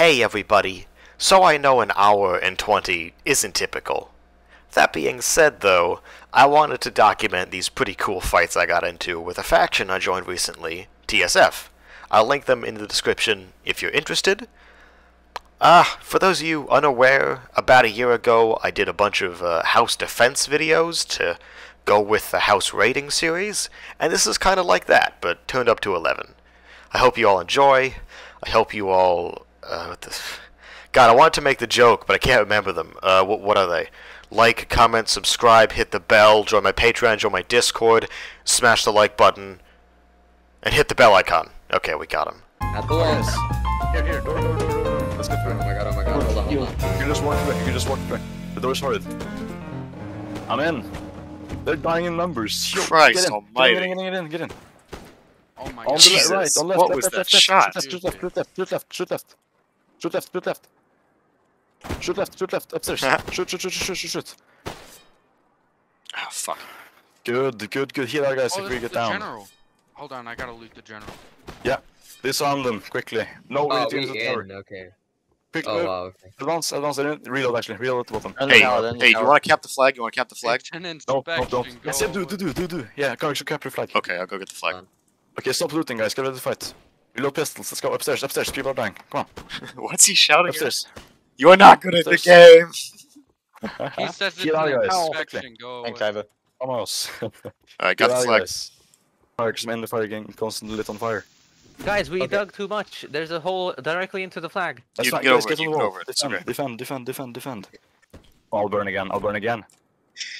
Hey everybody, so I know an hour and 20 isn't typical. That being said though, I wanted to document these pretty cool fights I got into with a faction I joined recently, TSF. I'll link them in the description if you're interested. Ah, for those of you unaware, about a year ago I did a bunch of uh, house defense videos to go with the house raiding series, and this is kind of like that, but turned up to 11. I hope you all enjoy. I hope you all. Uh, what the, God, I wanted to make the joke, but I can't remember them. Uh, what, what are they? Like, comment, subscribe, hit the bell, join my Patreon, join my Discord, smash the like button, and hit the bell icon. Okay, we got him. At the walls. Here, here, door, door, door, door, door. Let's go Oh my god, oh my god, hold on, hold on. You can just walk through. You can just walk through. The door's hard. I'm in. They're dying in numbers. Yo, Christ get in. almighty. Get in, get in, get in, get in. Oh my On god. the Jesus, right, on left, what left, was left, that left, left, shot? Shoot left, shoot left, shoot left, shoot left, shoot left, shoot left. Shoot left, shoot left, upstairs. shoot, shoot, shoot, shoot, shoot, shoot. Ah, fuck. Good, good, good. Heal our guys Oh, if we get the down. general. Hold on, I gotta loot the general. Yeah, disarm them quickly. No, we Oh, need to use the tower. in, okay. Quickly, Oh move. wow, okay. Advance, advance. I Reload actually. Reload at the bottom. Hey, tower, hey, you tower. want to cap the flag? You want to cap the flag? An No, no, inspection don't. Yes, yeah, do, do, do, do, do. Yeah, come, should capture flag. Okay, I'll go get the flag. Okay, stop looting, guys. Get ready to fight. Reload pistols. Let's go upstairs. Upstairs. People are dying. Come on. What's he shouting? on. at? Upstairs. You are not good at the game. He says it's Get out, an guys. inspection go. Thanks, away. Iva. Vamos. Alright, got the flag. Fire, because in the fire again, constantly lit on fire. Guys, we Okay. dug too much. There's a hole directly into the flag. That's You fine, get guys, over get it, on you get over it, Defend, okay. defend, defend, defend, defend. I'll burn again, I'll burn again.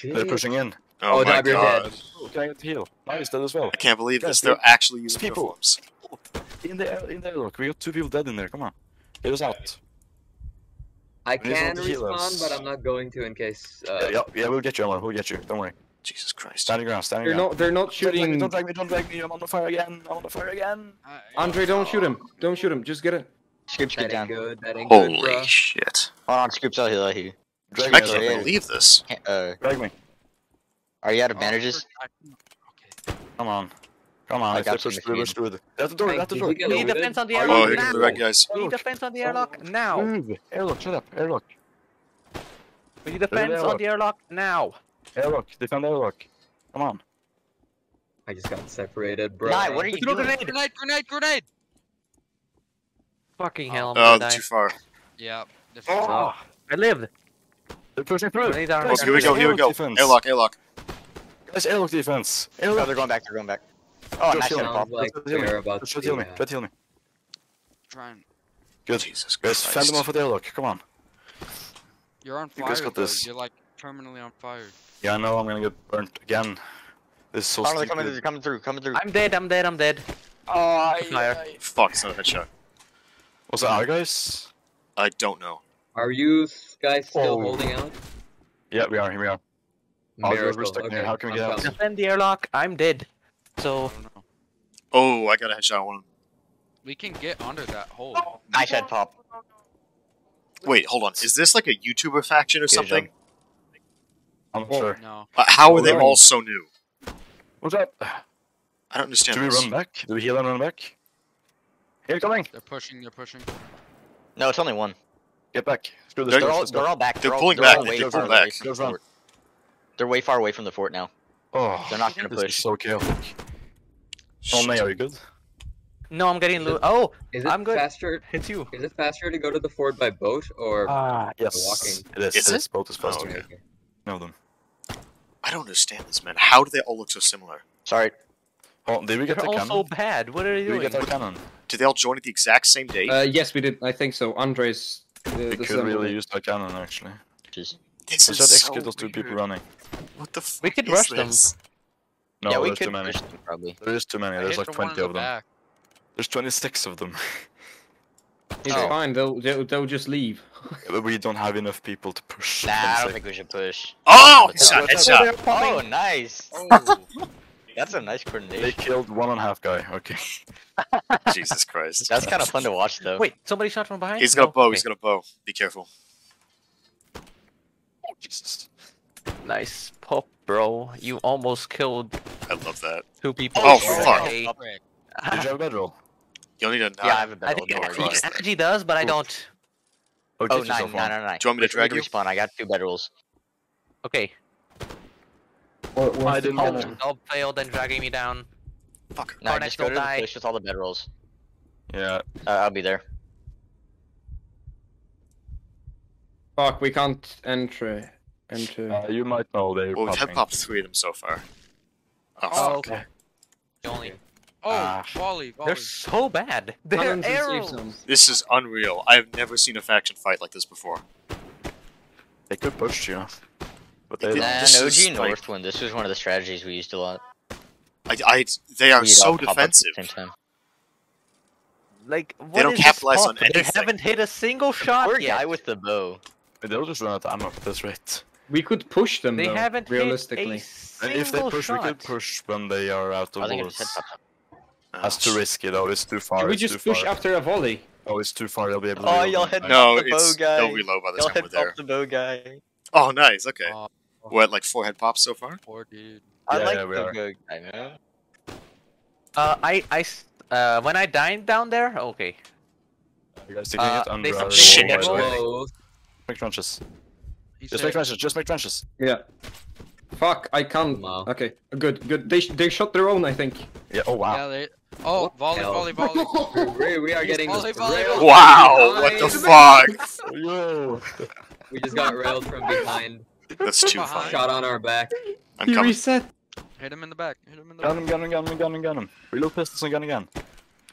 They're pushing in. Oh, Oh, my god. dead. Oh, can I get the heal? Nice, dead as well. I can't believe Guys, this. They're actually using People. uniforms. In the air, in the airlock, we got two people dead in there, come on. Get us out. I We can someone to respawn, but I'm not going to in case. Uh, yeah, yeah, yeah, we'll get you, Emma, we'll get you, don't worry. Jesus Christ. Stand your ground, stand They're ground. not. They're not Don't drag me, shooting. don't drag me, don't drag me, I'm on the fire again, I'm on the fire again. I- Andre, don't shoot him. Don't shoot him. Just get it. Scoops, That get down. good. That ain't good, Holy shit. Hold on, Scoops, I'll heal, I'll heal. Drag I me, can't yeah. believe this. Uh, drag me. are you out of Oh, bandages? I- Okay. Come on. Come on, I if they got push through, Machine. push through. At the door, Thank at the door. Did you We get need defense on the Are Oh, you airlock here looted? come the now. red guys. We need defense on the airlock now. Move! Airlock, shut up, airlock. We need defense on the airlock now. Airlock, defend airlock. Come on. I just got separated, bro. Nah, what are you Throw doing? grenade. Grenade, grenade, grenade! Fucking oh. hell, I'm Oh, gonna they're too far. Yeah. This is Oh, I lived. They're pushing through. Grenade. Oh, here we go, here we go. defense. Airlock, airlock. Guys, airlock defense. Oh, Airlock. they're going back, they're going back. Oh, Just nice heal shot, me. Pop. Sounds like Just heal me. they're about Just to heal me. do Just heal me. trying. Good. Jesus Guys, Christ. fend them off with airlock. Come on. You're on You guys got though. this. You're like terminally on fire. Yeah, I know I'm gonna get burnt again. This is so Oh, no, they're coming through, coming through, coming through. I'm dead, I'm dead, I'm dead. Oh, Fire. Fuck, it's not a headshot. Was that our guys? I don't know. Are you guys still Oh. holding out? Yeah, we are. Here we are. I'll go Miracle. restuck here. Okay, How can we I'm get out? Defend the airlock, I'm dead. I So, don't. Oh, I got a headshot on one. We can get under that hole. Nice head pop. Wait, hold on. Is this like a YouTuber faction or Here, something? I'm not sure. No. Uh, how are Oh, they all so new? What's up? I don't understand Do we this. run back? Do we heal and run back? Here coming. They're pushing, they're pushing. No, it's only one. Get back. Screw this. They're They're all, they're all back. They're all- pulling they're back, all they way did far pull away back. from the Let's run. fort. They're way far away from the fort now. Oh, They're not gonna this is push. so chaotic. Oh, May, are you good? no, I'm getting loot. Oh, Is it I'm good. faster? it's you. Is it faster to go to the ford by boat or? Ah, yes. walking. It is. Is it it? is. Boat is Oh, faster. okay. okay. Know them. I don't understand this, man. How do they all look so similar? Sorry. Oh, did we get They're the all cannon? so bad. What are you Did we doing? get our cannon? Did they all join at the exact same date? Uh, yes, we did. I think so. Andres. Uh, We this could really use our cannon, actually. Just, this We is should so execute those two people running. What the fuck We could is rush them. No, yeah, we there's too many. them, probably. There is too many. I There's like the one in 20 the of them. back. There's 26 of them. It's Oh. fine. They'll, they'll they'll just leave. But we don't have enough people to push. Nah, I don't sec. think we should push. Oh! Let's Headshot, go, let's headshot. Oh, nice. Oh. That's a nice They killed one and a half guy. Okay. Jesus Christ. That's kind of fun to watch, though. Wait, somebody shot from behind? He's got a No? bow, he's got a bow. Be careful. Oh, Jesus. Nice pop, bro. You almost killed I love that. two people. Oh, fuck. Quick. Did you have a bedroll? You'll need a Yeah, I have a I bedroll. I think Don't worry Angie, about it. Angie does, but I don't. Oh, get yourself nine, one. nine, nine, nine. Do you want me to Wait for drag you? respawn. I got two bedrolls. Okay. Or, or I didn't Oh, get cannon. I'll fail, then dragging me down. Fuck. No, Carnex just go to will the die. place with all the bedrolls. Yeah. Uh, I'll be there. Fuck, we can't enter. Enter. Uh, you might know they're Well, we've had popped three of them so far. Oh, Oh, fuck. okay. Only. Oh, Ah. volley, volley. They're so bad. They're Cannons and safe arrows. This is unreal. I have never seen a faction fight like this before. They could push you. But they Nah, don't. Nah, this OG is like- Northwind. This was one of the strategies we used a lot. I, I, they are We'd so all pop up at the defensive. same time. Like, what don't is this capitalize on pop? They haven't hit a single shot Poor yet. guy with the bow. They'll just run out of ammo at this rate. We could push them They though, haven't realistically. hit a And if they push, shot. we could push when they are out of I think I just bullets. Oh, That's too risky though. It's too far. Should we just push far. after a volley? Oh, it's too far. They'll be able to. Oh, y'all in had time. No, the bow it's guy. they'll reload by the Y'all time had we're there. the bow guy. Oh, nice. Okay. Oh, What, like four head pops so far? Four, dude. I Yeah, like yeah, we the are. bow guy, man. Uh, I, uh, when I dined down there, okay. You guys taking Uh, it under they our Shit. Make trenches. He Just said, make trenches. Just make trenches. Yeah. Fuck, I can't. Wow. Okay, good, good. They sh- they shot their own, I think. Yeah. Oh wow. Yeah, they. Oh, volley, hell? volley, volley. We, we are getting Volley, volley, volley. Wow, what the fuck? Yo. We just got railed from behind. That's too Behind. funny. Shot on our back. I'm He coming. reset. Hit him in the back. Hit him in the Gun back. him, gun him, gun him, gun him, gun him. Reload pistols and gun again.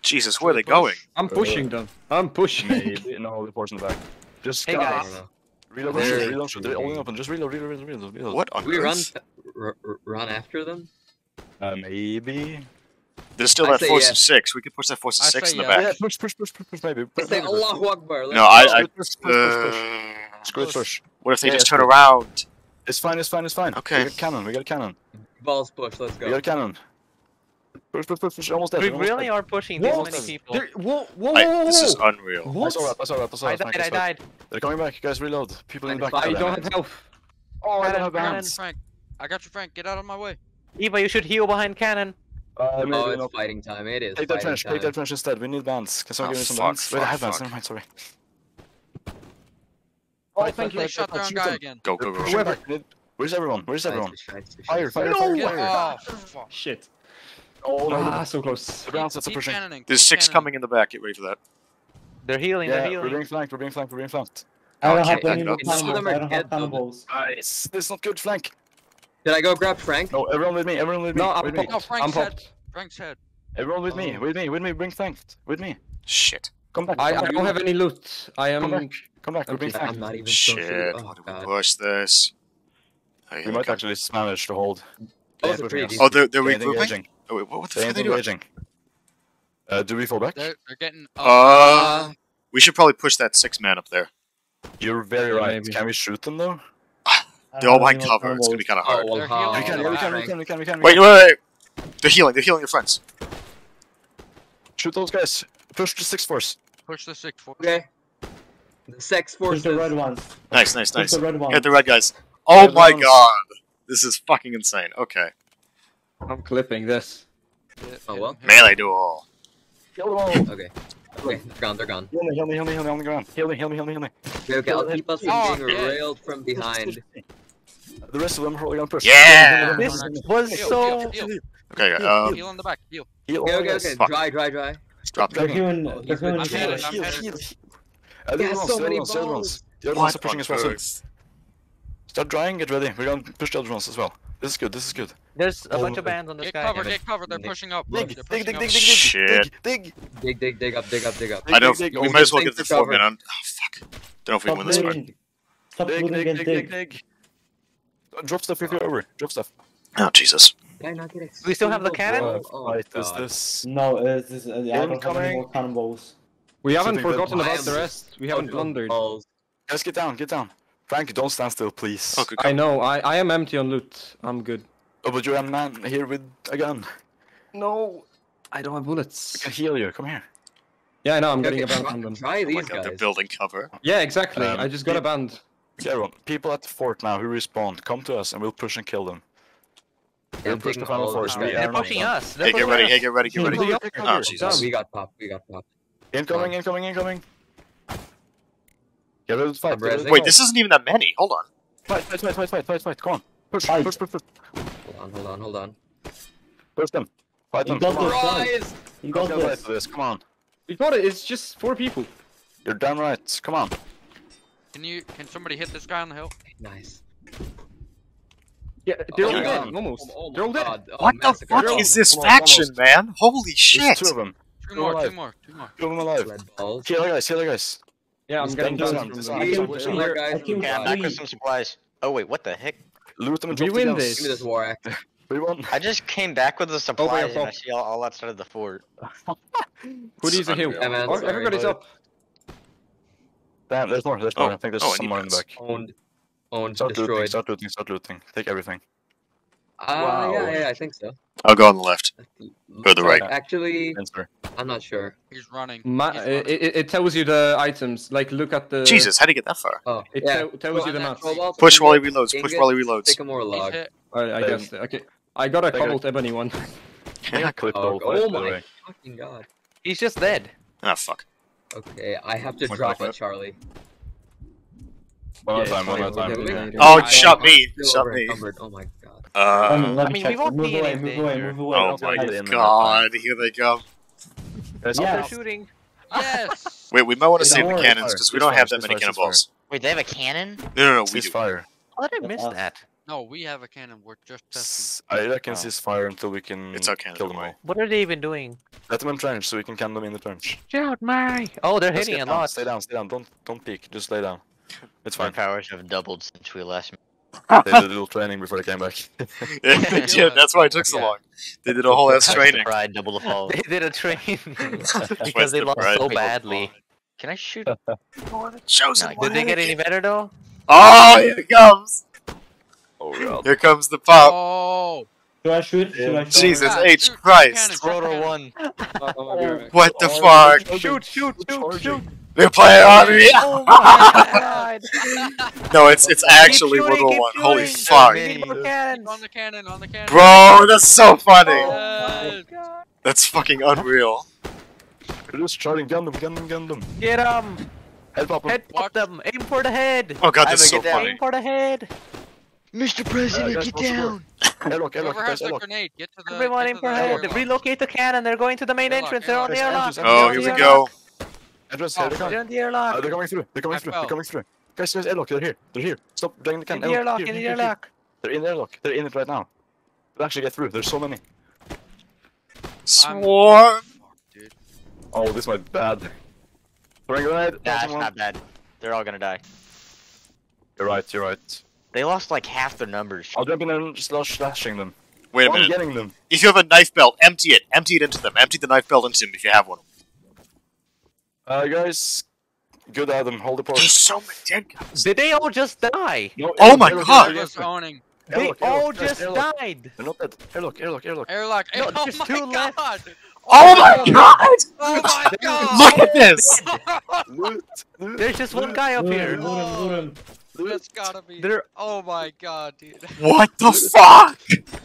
Jesus, where are they Push. going? I'm pushing them. I'm pushing. Maybe. no, the force in the back. Just Hey, guys. don't know. Reload, Where- reload, reload, reload. Only open. Just reload, reload, reload, reload, reload. What on We run, earth? r- r- run after them. Uh, maybe. There's still I that force yes. of six. We could push that force of I six in the yes. back. Yeah, push, push, push, push, push, maybe. I Push, say. Allahu Akbar. let's No, I. I Push, push, push, push, push. uh, Screw it, push. what if they Yeah, just turn screw around? It's fine, it's fine, it's fine. Okay. We got a cannon, we got a cannon. Balls push. Let's go. We got a cannon. Push, push, push, push. Almost dead. We almost really dead. are pushing these many people. There- Whoa, whoa, I, whoa, this is whoa. unreal. I What? saw that, I saw that, I saw I died, I died. They're coming back, guys, reload. People in the back. I fine. don't have health. Oh, I don't have Cannon, bands. Frank. I got you, Frank. Get out of my way. Eva, you should heal behind cannon. Uh, maybe Oh, it's not. fighting time. It is Take that fighting trench, time. take that trench instead. We need bands. Can someone Oh, give me some fuck, bands? Wait, I fuck, have bands. Never mind, sorry. Oh, Fight, thank you. They shot fight, their own guy again. Go, go, go. pushing back. Where's everyone? Where's everyone? Scheiße, scheiße, Fire, fire, No! fire, fire. Oh, fuck. Shit. Oh, no, Ah, no. so close. The ground sets are Keep pushing. cannoning. There's six cannoning. coming in the back. Get ready for that. They're healing, Yeah, they're healing. we're being flanked, we're being flanked, we're being flanked. I don't Okay, have I any got- more Some of them cannonballs. are I don't have though. cannonballs. Nice. This is not good, flank. Did I go grab Frank? No, everyone with me, everyone with me. No, I'm with me. No, popped. Frank's I'm head. popped. Frank's head. Everyone with me, Oh. with me, with me. Bring flanked. With me. Shit. Come back. I, come I back, don't have any loot. I am. Come am. back. Come back. We're being Okay, I'm not even Shit. socially- How Oh, do we push this? Oh, We here might actually manage to hold. That was Yeah, a pushing pretty us. decent- Oh, they're, they're regrouping? Oh, wait, what, what the They fuck are they doing? Uh, do we fall back? They're, they're getting. Uh, we should probably push that six man up there. You're very Yeah, right. maybe. Can we shoot them though? They're all behind cover. It's gonna be kind of Oh, hard. well, They're we can, yeah, we can, we can, we can, we can. we Wait, can. wait, wait. They're healing. They're healing your friends. Shoot those guys. Push the six force. Push the six force. Okay. The sex Push forces. the red ones. Nice, nice, Push nice. the red ones. Hit the red guys. Oh Red my ones. god. This is fucking insane. Okay. I'm clipping this. Hit- Oh, well. him, hit him. Melee duel. Heal them all. Okay. Okay, they're gone, they're gone. Heal me, heal me, heal me, heal me on the ground. Heal me, heal me, heal me, heal me. Okay, okay, I'll keep us from Oh, being yeah. railed from behind. The rest of them are all gonna push. Yeah! Heal, heal, This heal, heal, was Heal, so... heal, heal, Okay, Heal, uh, heal in the back. Heal. heal Okay, okay, guys. okay. Fuck. Dry, dry, dry. drop They're that. healing. Oh, They're he's healing. I'm headed, I'm heal, headed. heal. Uh, the He other so many ones, balls! The other ones are What pushing on as well. soon. Start drying, get ready. We're gonna push the other ones as well. This is good, this is good. There's a Oh, bunch of bands on this Get guy. cover, Damn get cover. They're Nick. pushing up. Dig, dig, dig, dig, dig, dig, Shit. dig, dig. Dig, dig, dig up, dig up, dig up. I don't. dig, dig. We might as well get the four cover. man on. Oh fuck. Don't know if we Stop win this one. Stop Dig, dig, dig, dig. dig, dig. Drop stuff if you're over. Drop stuff. Oh Jesus. Did I not get We still have the cannon? Oh, What oh, is this? No, uh, this, uh, I don't have any more cannonballs. We haven't forgotten about the rest. We haven't plundered. balls. Guys, get down, get down. Frank, don't stand still, please. Oh, good I know. I I am empty on loot. I'm good. Oh, but you're a man here with a gun. No, I don't have bullets. I bullets. can heal you. Come here. Yeah, I know. I'm Okay, getting a band try- from them. Try Oh my these god, they're guys. building cover. Yeah, exactly. Um, I just got a band. Okay, everyone. People at the fort now who respawn, come to us and we'll push and kill them. Yeah, We'll I'm push the final force. the We power. are They're pushing done. us. They're Hey, get ready. us. Hey, get ready. Get ready. Incoming, Oh. Jesus. We got popped, we got popped. Incoming, incoming, incoming. Get ready to fight. I'm get ready to rezzing. Wait, this isn't even that many. Hold on. Fight, fight, fight, fight, fight, fight, fight. Come on. Push, Fight. push, push, push. Hold on, hold on, hold on. Push them. Fight You them. got Come on. this. Done. Rise! You Come got on, this. to this. Come on. You got it. It's just four people. You're damn right. Come on. Can you? Can somebody hit this guy on the hill? Nice. Yeah, oh they're Oh all my dead. Almost. Oh, oh they're all dead. god. Oh, What the massacre. fuck Oh, is this almost, faction, almost. man? Holy shit! There's two of them. Two You're more, two more, two more. Two of them alive. Red balls. Kill the guys, kill the guys. Yeah, I'm Just getting bang down this from on, the this on. beach. Two more guys. I killed Okay, I'm back with some supplies. Oh wait, what the heck? Loot them and We win the guns. this. Give me this war axe. We won. I just came back with the oh, supplies and I see all, all outside of the fort. Who needs a hill? Yeah, man, Oh, sorry, everybody's but- up. Damn, there's more, there's more. Oh. I think there's Oh, I some need more in the back. Owned. Owned. Start looting, destroyed. start looting, start looting. Take everything. Uh, Wow. yeah, yeah, I think so. I'll go on the left. Or the right. Actually, I'm not sure. He's running. Ma- He's it, running. it, it tells you the items. Like, look at the. Jesus, how'd he get that far? Oh, It yeah. tell- tells you the Go on map. Push while he reloads. Push while he reloads. Sycamore He's log. I, I guess. Okay. I got a Take a- cobalt ebony one. I think I clipped Oh, all oh five, my fucking god. He's just dead. Ah, fuck. Okay, I have to One drop it, Charlie. One at a Yeah, time, one at a time. yeah, Oh, I'm shot me. still Shot me. Oh my god. Uh, Um, let I mean, check. we won't move be away, in move away, move away. oh That's my get nice. god, here they come. Guys, Yeah. They're up. shooting. Yes. Wait, we might want to save the cannons because we don't have that many it's fire, it's cannonballs. Wait, they have a cannon? No, no, no, we do. fire. How did I miss that? No, we have a cannon. We're just testing. S- I reckon Oh. cease fire until we can It's okay, kill them all. What are they even doing? Let them in trench so we can can them in the trench. Shout, Mary! Oh, they're Just hitting a down, lot. Stay down, stay down. Don't don't peek. Just lay down. It's My fine. powers have doubled since we last met. they did a little training before they came back. Yeah, they did. That's why it took so Yeah. long. They did a whole ass training. Pride, double the fall. They did a training because they the lost pride. so badly. Can I shoot? Chosen No, one. Did they get any better though? Oh, here it comes. oh god. Here comes the pop. Oh. Should I shoot? Should I shoot? Jesus Yeah, H. shoot, shoot Christ. cannon, Rotor one. Okay, uh, uh, okay. What the Oh, fuck? they're Shoot, shoot, shoot, shoot! They're playing on me. Oh my god! No, it's it's actually Keep World shooting, War One. Holy fuck, We need more On the cannon, on the cannon. bro, that's so funny. Yes. That's fucking unreal. They're just charging. Gun them, gun them, gun them. Get them! Head pop 'em. Head pop them! Aim for the head! Oh god, I this is so have to get down. funny. Aim for the head! Mr. Uh, President, guys, get down! Airlock, airlock, Whoever has guys, the airlock. grenade, get to the. Everyone get aim to for the head! Relocate the cannon! They're going to the main Airlock, entrance! They're on the airlock. airlock! Oh, here we go. Address, Oh, here they They're come. on the Uh, they're coming through. They're coming I through. fell. They're coming through. Guys, guys, airlock. They're here. They're here. Stop dragging the In can. the Airlock, airlock! here, In the here, here, here. They're in the airlock. They're in it right now. They'll actually get through. There's so many. Swarm. Dude. Oh, this might be bad. Throwing a grenade. Nah, Passing it's not bad. They're all gonna die. You're right. You're right. They lost like half their numbers. I'll jump in and just start slashing them. Wait a Oh, I'm minute. getting them. If you have a knife belt, empty it. Empty it into them. Empty the knife belt into them if you have one. Uh, guys, good Adam. Hold the There's so many dead guys. Did they all just die? No, Oh my airlock, God. airlock, Just owning. They airlock, all airlock, just airlock. died! They're not dead. Airlock, airlock, airlock. Airlock. No, oh there's my two left. god. Oh my god! Oh my god. Look at this! Loot, loot, There's just one guy up Loot here! him, loot him, loot him. loot. That's gotta be. They're Oh my god, dude. What the fuck?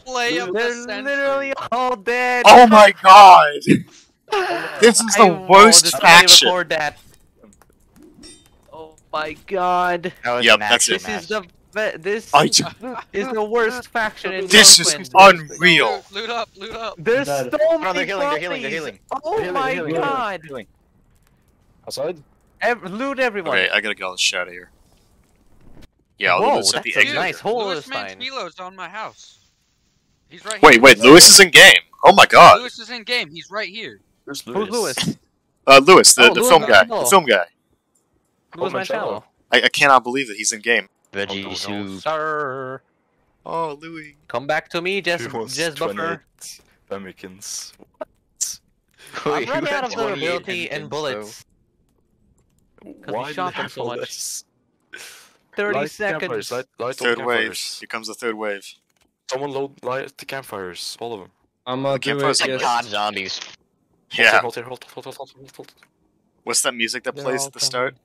Play of they're century. literally all dead! Oh my god! This is the won't worst just faction. record that. Oh my god! That was Yep, that's it. This match. is the be- this I is the worst faction in This is unreal. Loot, loot up, loot up. There's so No, many they're healing, they're healing, they're healing. Oh Healing, my healing, god! healing. Outside? Ev- loot everyone. Okay, I gotta get all this shit out of here. Yeah, Whoa, Lewis at the that's a exit. nice hole Louis this time. On my house. He's right Wait, here. wait, Lewis is in game. Oh my god. Lewis is in game. He's right here. Where's Who's Lewis? Uh, Lewis, the, Oh, the Louis film guy. The film guy. Louis Mancello. Mancello. I, I cannot believe that he's in game. Veggie Oh, no, soup. sir. Oh, Louis. Come back to me, Jess, Who Jess Buffer. 28 Americans. I'm running out of 28 durability and Hemkins, bullets. we Why shot them so much. this? 30 Light the campfires, seconds. Light, light Third wave. campfires. Here comes the third wave. Someone load light the campfires, all of them. I'm uh, can't doing yes. God, zombies. Yeah. Hold here, hold, hold, hold, hold, hold, hold. What's that music that plays at the start?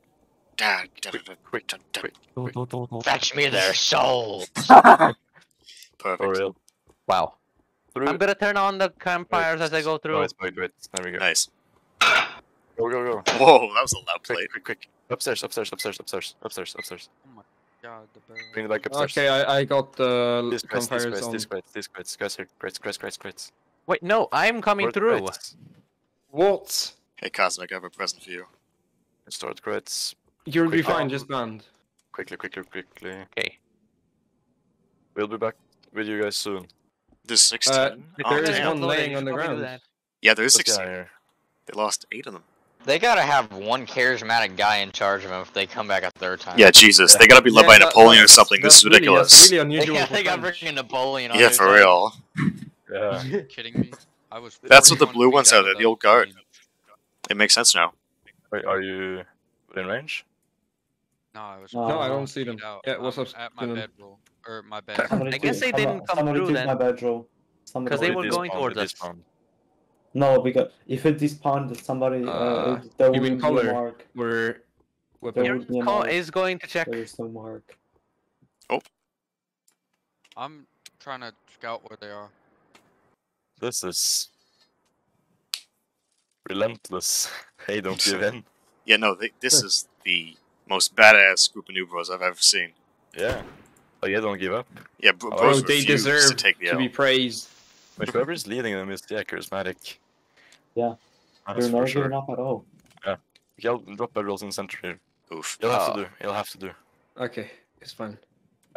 Da, da, da, da, quick, da, da. quick. Fetch me their souls. Perfect. For real. Wow. Through. I'm gonna turn on the campfires as I go through. Wait, wait, wait. There we go. Nice. Go, go, go. Whoa, that was a loud play. Quick, quick, quick. Upstairs, upstairs, upstairs, upstairs, upstairs, upstairs. Oh God, the barrel. Bring it back upstairs. Okay, I, I got the This crates, this campfire crates, zone. this crates, this crates, guys here, crates, crates, crates, crates. Wait, no, I'm coming Where's the through. crates? What? Hey, Cosmic, I have a present for you. Restore the crates. You'll be fine, just banned. Quickly, quickly, quickly. Okay. We'll be back with you guys soon. There's 16? Uh, oh, there is damn. one laying on the should probably do ground. Yeah, there's Let's 16. of here. They lost 8 of them. They gotta have one charismatic guy in charge of them if they come back a third time. Yeah, Jesus. They gotta be led Yeah, by that- Napoleon or something. This is really- ridiculous. That's really They, unusual. got, for they got French. freaking Napoleon on yeah, for real. Yeah. You kidding me? I was. That's what the blue ones out are, they're the old guard. It makes sense now. Wait, are you within range? No, I was. No, No, I don't see them. out. Yeah, what's up, At my Dylan? bedroll or my bed. Somebody I guess they didn't someone- come somebody through took then. my bedroll. Somebody 'Cause they were going towards they us. No, because if it despawned somebody, uh, Uh, there you mean would be a color? mark. We're Your would be a call is going to check. There is no mark. Oh. I'm trying to scout where they are. This is relentless. Hey, don't give in. Yeah, no, they, this is the most badass group of new bros I've ever seen. Yeah. Oh yeah, don't give up. Yeah, bro, Oh, bros they deserve to take the to L. be praised. But whoever's leading them is yeah, charismatic. Yeah. That's They're not sure. giving up at all. Yeah, You'll drop bedrolls in center here. Oof. You'll have Oh. to ah. do. You'll have to do. Okay, it's fine.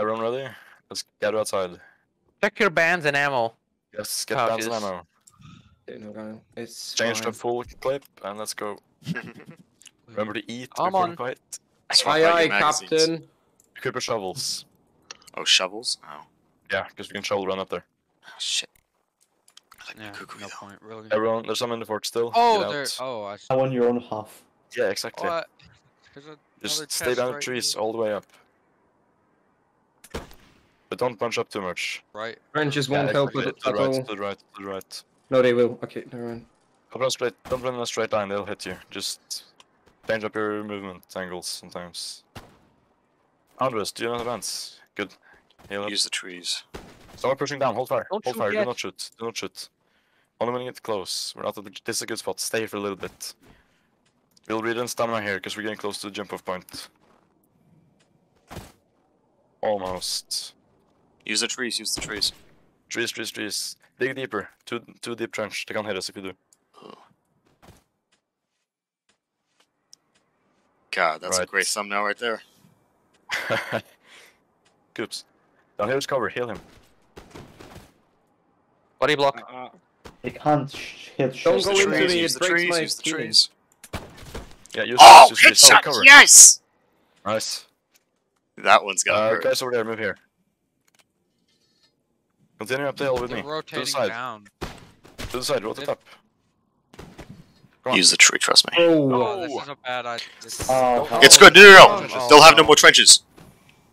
Everyone ready? Let's gather outside. Check your bands and ammo. Yes, get bands and ammo. Okay, no, no, It's Change to fine. full clip and let's go. Remember to eat I'm before on. the fight. Aye, aye. Captain. Equip your shovels. Oh, shovels? Oh. Yeah, because we can shovel run up there. oh shit. I like Yeah, cuckoo no point really. Everyone, there's some in the fort still. Oh, Get there. out. Oh, I want your own half. Yeah, exactly. What? There's a- another Just stay chest down the trees here. all the way up. But don't bunch up too much. Right. Branches won't help exactly. at, to at the right, all. to the right, to the right. No, they will. Okay, never mind. Don't run straight. Don't run in a straight line. They'll hit you. Just change up your movement angles sometimes. Andres, do you not advance? Good. Heal up. Use the trees. Someone pushing down. Hold fire. Don't Hold fire. yet. Do not shoot. Do not shoot. Only when you get close. We're not at the, this is a good spot. Stay for a little bit. We'll read in stamina here because we're getting close to the jump off point. Almost. Use the trees, use the trees. Trees, trees, trees. Dig deeper. Too, too deep trench. They can't hit us if you do. God, that's a great thumbnail right there. Goops. Down here's cover. Heal him. Body block. They can't sh- hit Don't shit. go Use into the me, trees, it use the breaks trees, my use the trees. Yeah, use Oh, use trees. Oh, headshot! cover. Yes! Nice. That one's gonna Uh, hurt. guys over there, move here. Continue up the hill with They're me. To the side. down. To the side, rotate They- up. Come on. Use the tree, trust me. Oh, Oh, this is a bad idea. This is- Oh, Oh, It's good, no, no, no! Oh, They'll have no more trenches.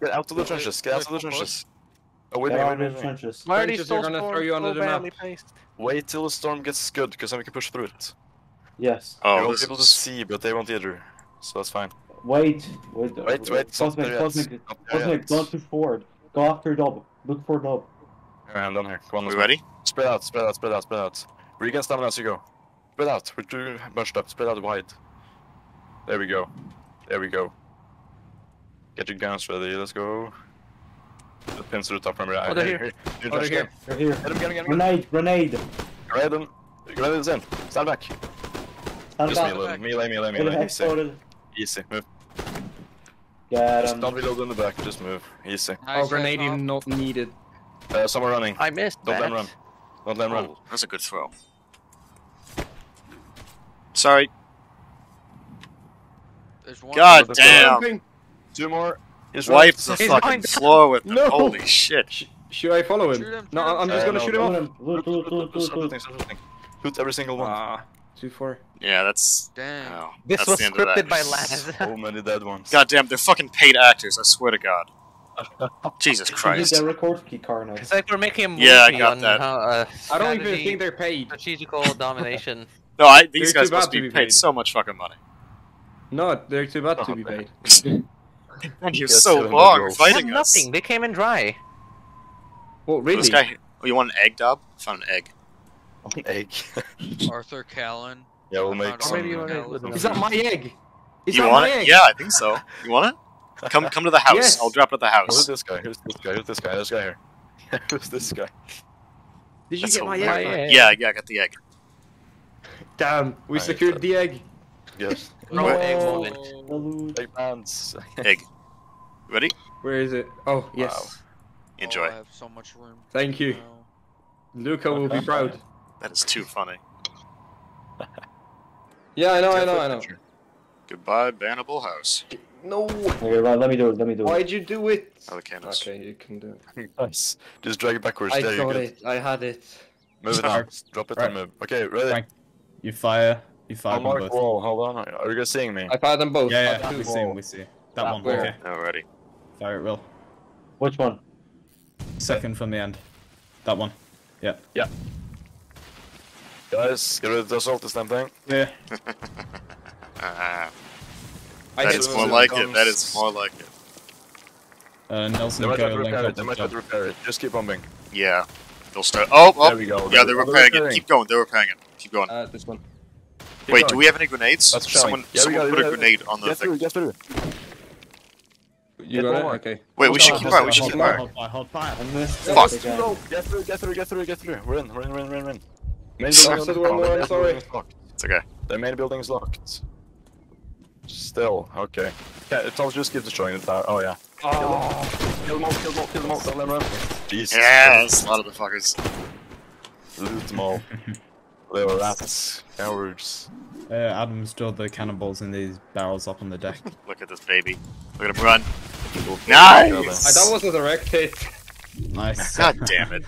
Get out of the trenches. Get out of the wait, trenches. Oh, with Get me, out with of me, the with me. trenches. Why are these Branches are so gonna storm throw you under so the map. badly placed? Wait till the storm gets good, because then we can push through it. Yes. we Oh, won't this be able to is... see, but they won't either. So that's fine. Wait, wait. Wait, wait, it's not Cosmic, there yet. Cosmic, Not there Cosmic, yet. don't push forward. Go after Dob. Look for Dob. Alright, I'm done here. Come on, We ready? Spread out, spread out, spread out, spread out. Regain stamina as you go. Spread out. We're too bunched up. Spread out wide. There we go. There we go. Get your guns ready. Let's go. The pins to the top. Remember. Oh, they're Here, here. here. Oh, they're Here, here. They're here. Get him, get him, get him. Grenade, grenade. Grab him. Grenade is in. Stand back. Stand Just back. melee, melee, melee, melee. Easy. exploded. Easy. Move. Get Just don't reload in the back. Just move. Easy. Nice oh, grenade not needed. Uh, someone running. I missed Don't that. let him run. Don't let him run. Oh, that's a good throw. Sorry. There's one. God damn. Jumping. Two more. His Wipe right. the fucking slow floor with No. Holy shit. Sh- should I follow him? Shoot him, no, him, I'm just Uh, gonna no, shoot him Loot off. him. Loot, every single one. Ah, two four. Yeah, that's. Damn. Oh, This that's was the end of that. scripted by Laz. So many dead ones. God damn, they're fucking paid actors, I swear to God. Jesus Christ. get the record key car now? It's like we're making a movie Yeah, I got on that. how, uh, I don't even think they're paid. strategical domination. No, I, these They're guys too must bad be to be paid paid. so much fucking money. No, they're too bad to Oh, be man. paid. And you're so seven long girls. They had fighting us. nothing. They came in dry. Well, really? This guy. Oh, you want an egg, Dob? Found an egg. Egg. Arthur Callan. yeah, we'll make some. Arthur Callan. Is that my egg? He's you on want my it? egg. Yeah, I think so. You want it? Come, come to the house. Yes. I'll drop it at the Oh, Who's this guy? Who's this guy? Who's this guy? Who's this guy? Who's this guy? Did you That's get my hilarious. egg? Yeah, yeah, I got the egg. Damn, we Alright, secured so- the egg. Yes. No egg moment. Hello. Big pants. Egg. Ready? Where is it? Oh, yes. Enjoy. Oh, I have so much room. Thank you. now. Luca will be proud. That is too funny. Yeah, I know, I know, I know. Goodbye, bannable house. No! Okay, right, let me do it, let me do it. Why'd you do it? Oh, the cannons. Okay, you can do it. Nice. Just drag it backwards. I there you got go. it. I had it. Move it down. Drop it Right. and move. Okay, ready? Frank, You fire. You fire I'll them mark both. wall. Hold on. Are you guys seeing me? I fired them both. Yeah, I yeah. two. We see. We see. That That one. where? Okay. Oh, Alrighty. Fire it, Will. Which one? Second from the end. That one. Yeah. Yeah. Guys, get rid of the assault this damn thing. Yeah. I that did is As more soon as it like it. That is more like it. Uh, Nelson They might go have to repair it. They might have to repair it. Just keep bombing. Yeah. They'll start. Oh, oh. There we go. Yeah, they're repairing it. Keep going. They're repairing it. Keep going. Uh, this one. Keep Wait, going. do we have any grenades? That's someone Yeah, someone got put we a got it. grenade on the Get through, thing. get through. You Get got it? Okay. Wait, we Hold should keep hold fire. We should keep on. fire. Hold fire. Hold fire. Fuck. Get through, get through, get through, get through. We're in, we're in, we're in, we're in. Main Yes, building that's is one more, locked. I'm sorry. Main building is locked. It's okay. The main building is locked. Still, okay. Yeah, Tom just keep destroying the tower. Oh yeah. Oh. Kill them all, kill them all, kill them all. Don't let them run. Jesus. Yes, a lot of fuckers. Loot them all. They were rats. Cowards. Uh, Adam stored the cannonballs in these barrels up on the deck. Look at this baby. Look at him run. People- Nice! I, that was a direct hit. nice. God damn it.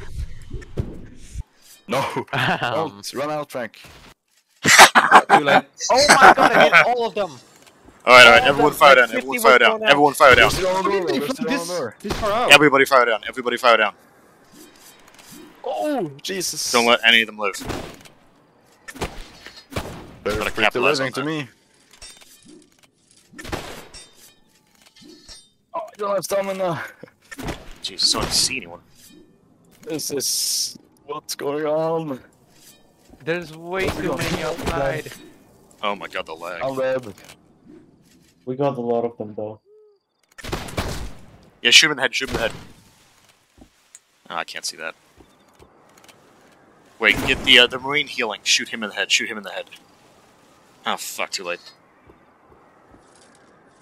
No! um, Don't run out, Frank. Too late. oh my god, I hit all of them! Alright, alright, everyone fire down, everyone fire down, everyone fire down. We're still on the door, Really? we're still on This, the door. this far out. Everybody fire down, everybody fire down. Oh, Jesus. Don't let any of them live. They're Gotta freaking capitalize living to me. Oh, I don't have stamina. Jesus, I don't see anyone. This is... What's going on? There's way too many outside. Oh my god, the lag. I'm dead. We got a lot of them though. Yeah, shoot him in the head, shoot him in the head. Oh, I can't see that. Wait, get the uh, the marine healing. Shoot him in the head. Shoot him in the head. Oh fuck! Too late.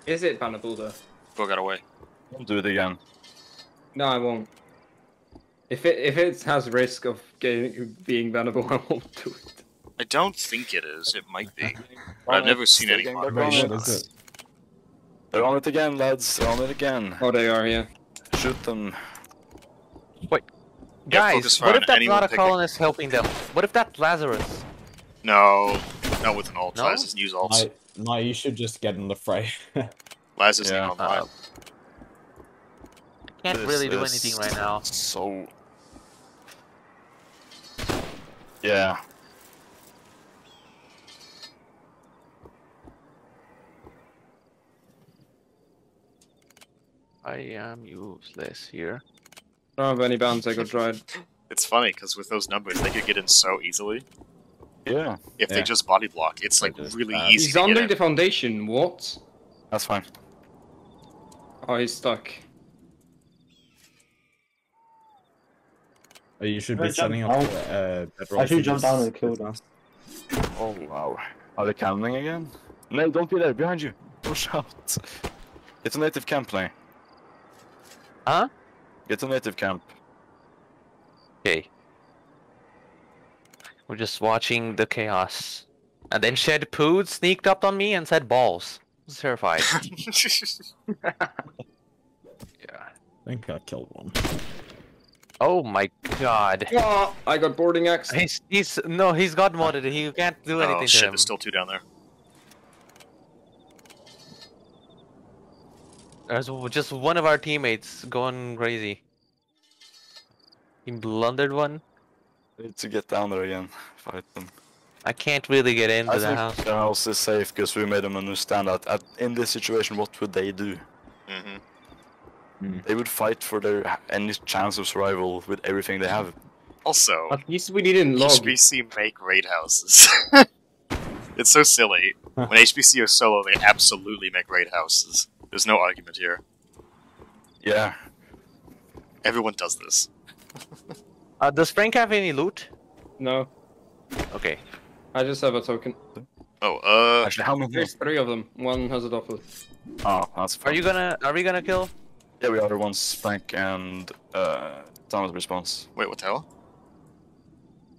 Is it Banabulda? Bro got away. Don't do it again. No, I won't. If it if it has risk of getting, being Banable, I won't do it. I don't think it is. It might be. But I've never seen Still They're on it again, lads. They're on it again. Oh, they are, yeah. Shoot them. Yeah, Guys, what if that's anyone not a picking- colonist helping them? What if that's Lazarus? No, not with an ult. No? Laz doesn't use ults. I, no, you should just get in the fray. Lazarus isn't Yeah. even online. Uh, Can't This really do anything right now. So. Yeah. I am useless here. I don't have any bands I could try. It's funny because with those numbers, they could get in so easily. Yeah. If they just body block, it's like just, really uh, easy He's to under get the in. foundation. What? That's fine. Oh, he's stuck. Oh, you should Should I be setting jump up uh, bedrock I should jump down and kill them. Oh wow. Are they cannoning again? No, don't be there. Behind you. Push out. It's a native camp play. Huh? It's a native camp. Okay. We're just watching the chaos. And then Shed Pood sneaked up on me and said balls. I was terrified. yeah. I think I killed one. Oh my god. Ah, I got boarding axe. He's he's no he's got modded. He can't do anything oh to shit! him. There's still two down there. There's just one of our teammates going crazy. He blundered one. Need to get down there again. Fight them. I can't really get into I the think house. the house is safe because we made them understand that at, in this situation, what would they do? hmm They would fight for their any chance of survival with everything they have. Also, At least we didn't log. HBC make raid houses. It's so silly. When HBC are solo, they absolutely make raid houses. There's no argument here. Yeah. Everyone does this. Uh, does Frank have any loot? No, Okay. I just have a token. Oh, uh, Actually, how many? There's three of them. One has a doppel. Oh, that's fine. Are you gonna? Are we gonna kill? Yeah, we are once Frank and uh, Thomas response. wait, what the hell?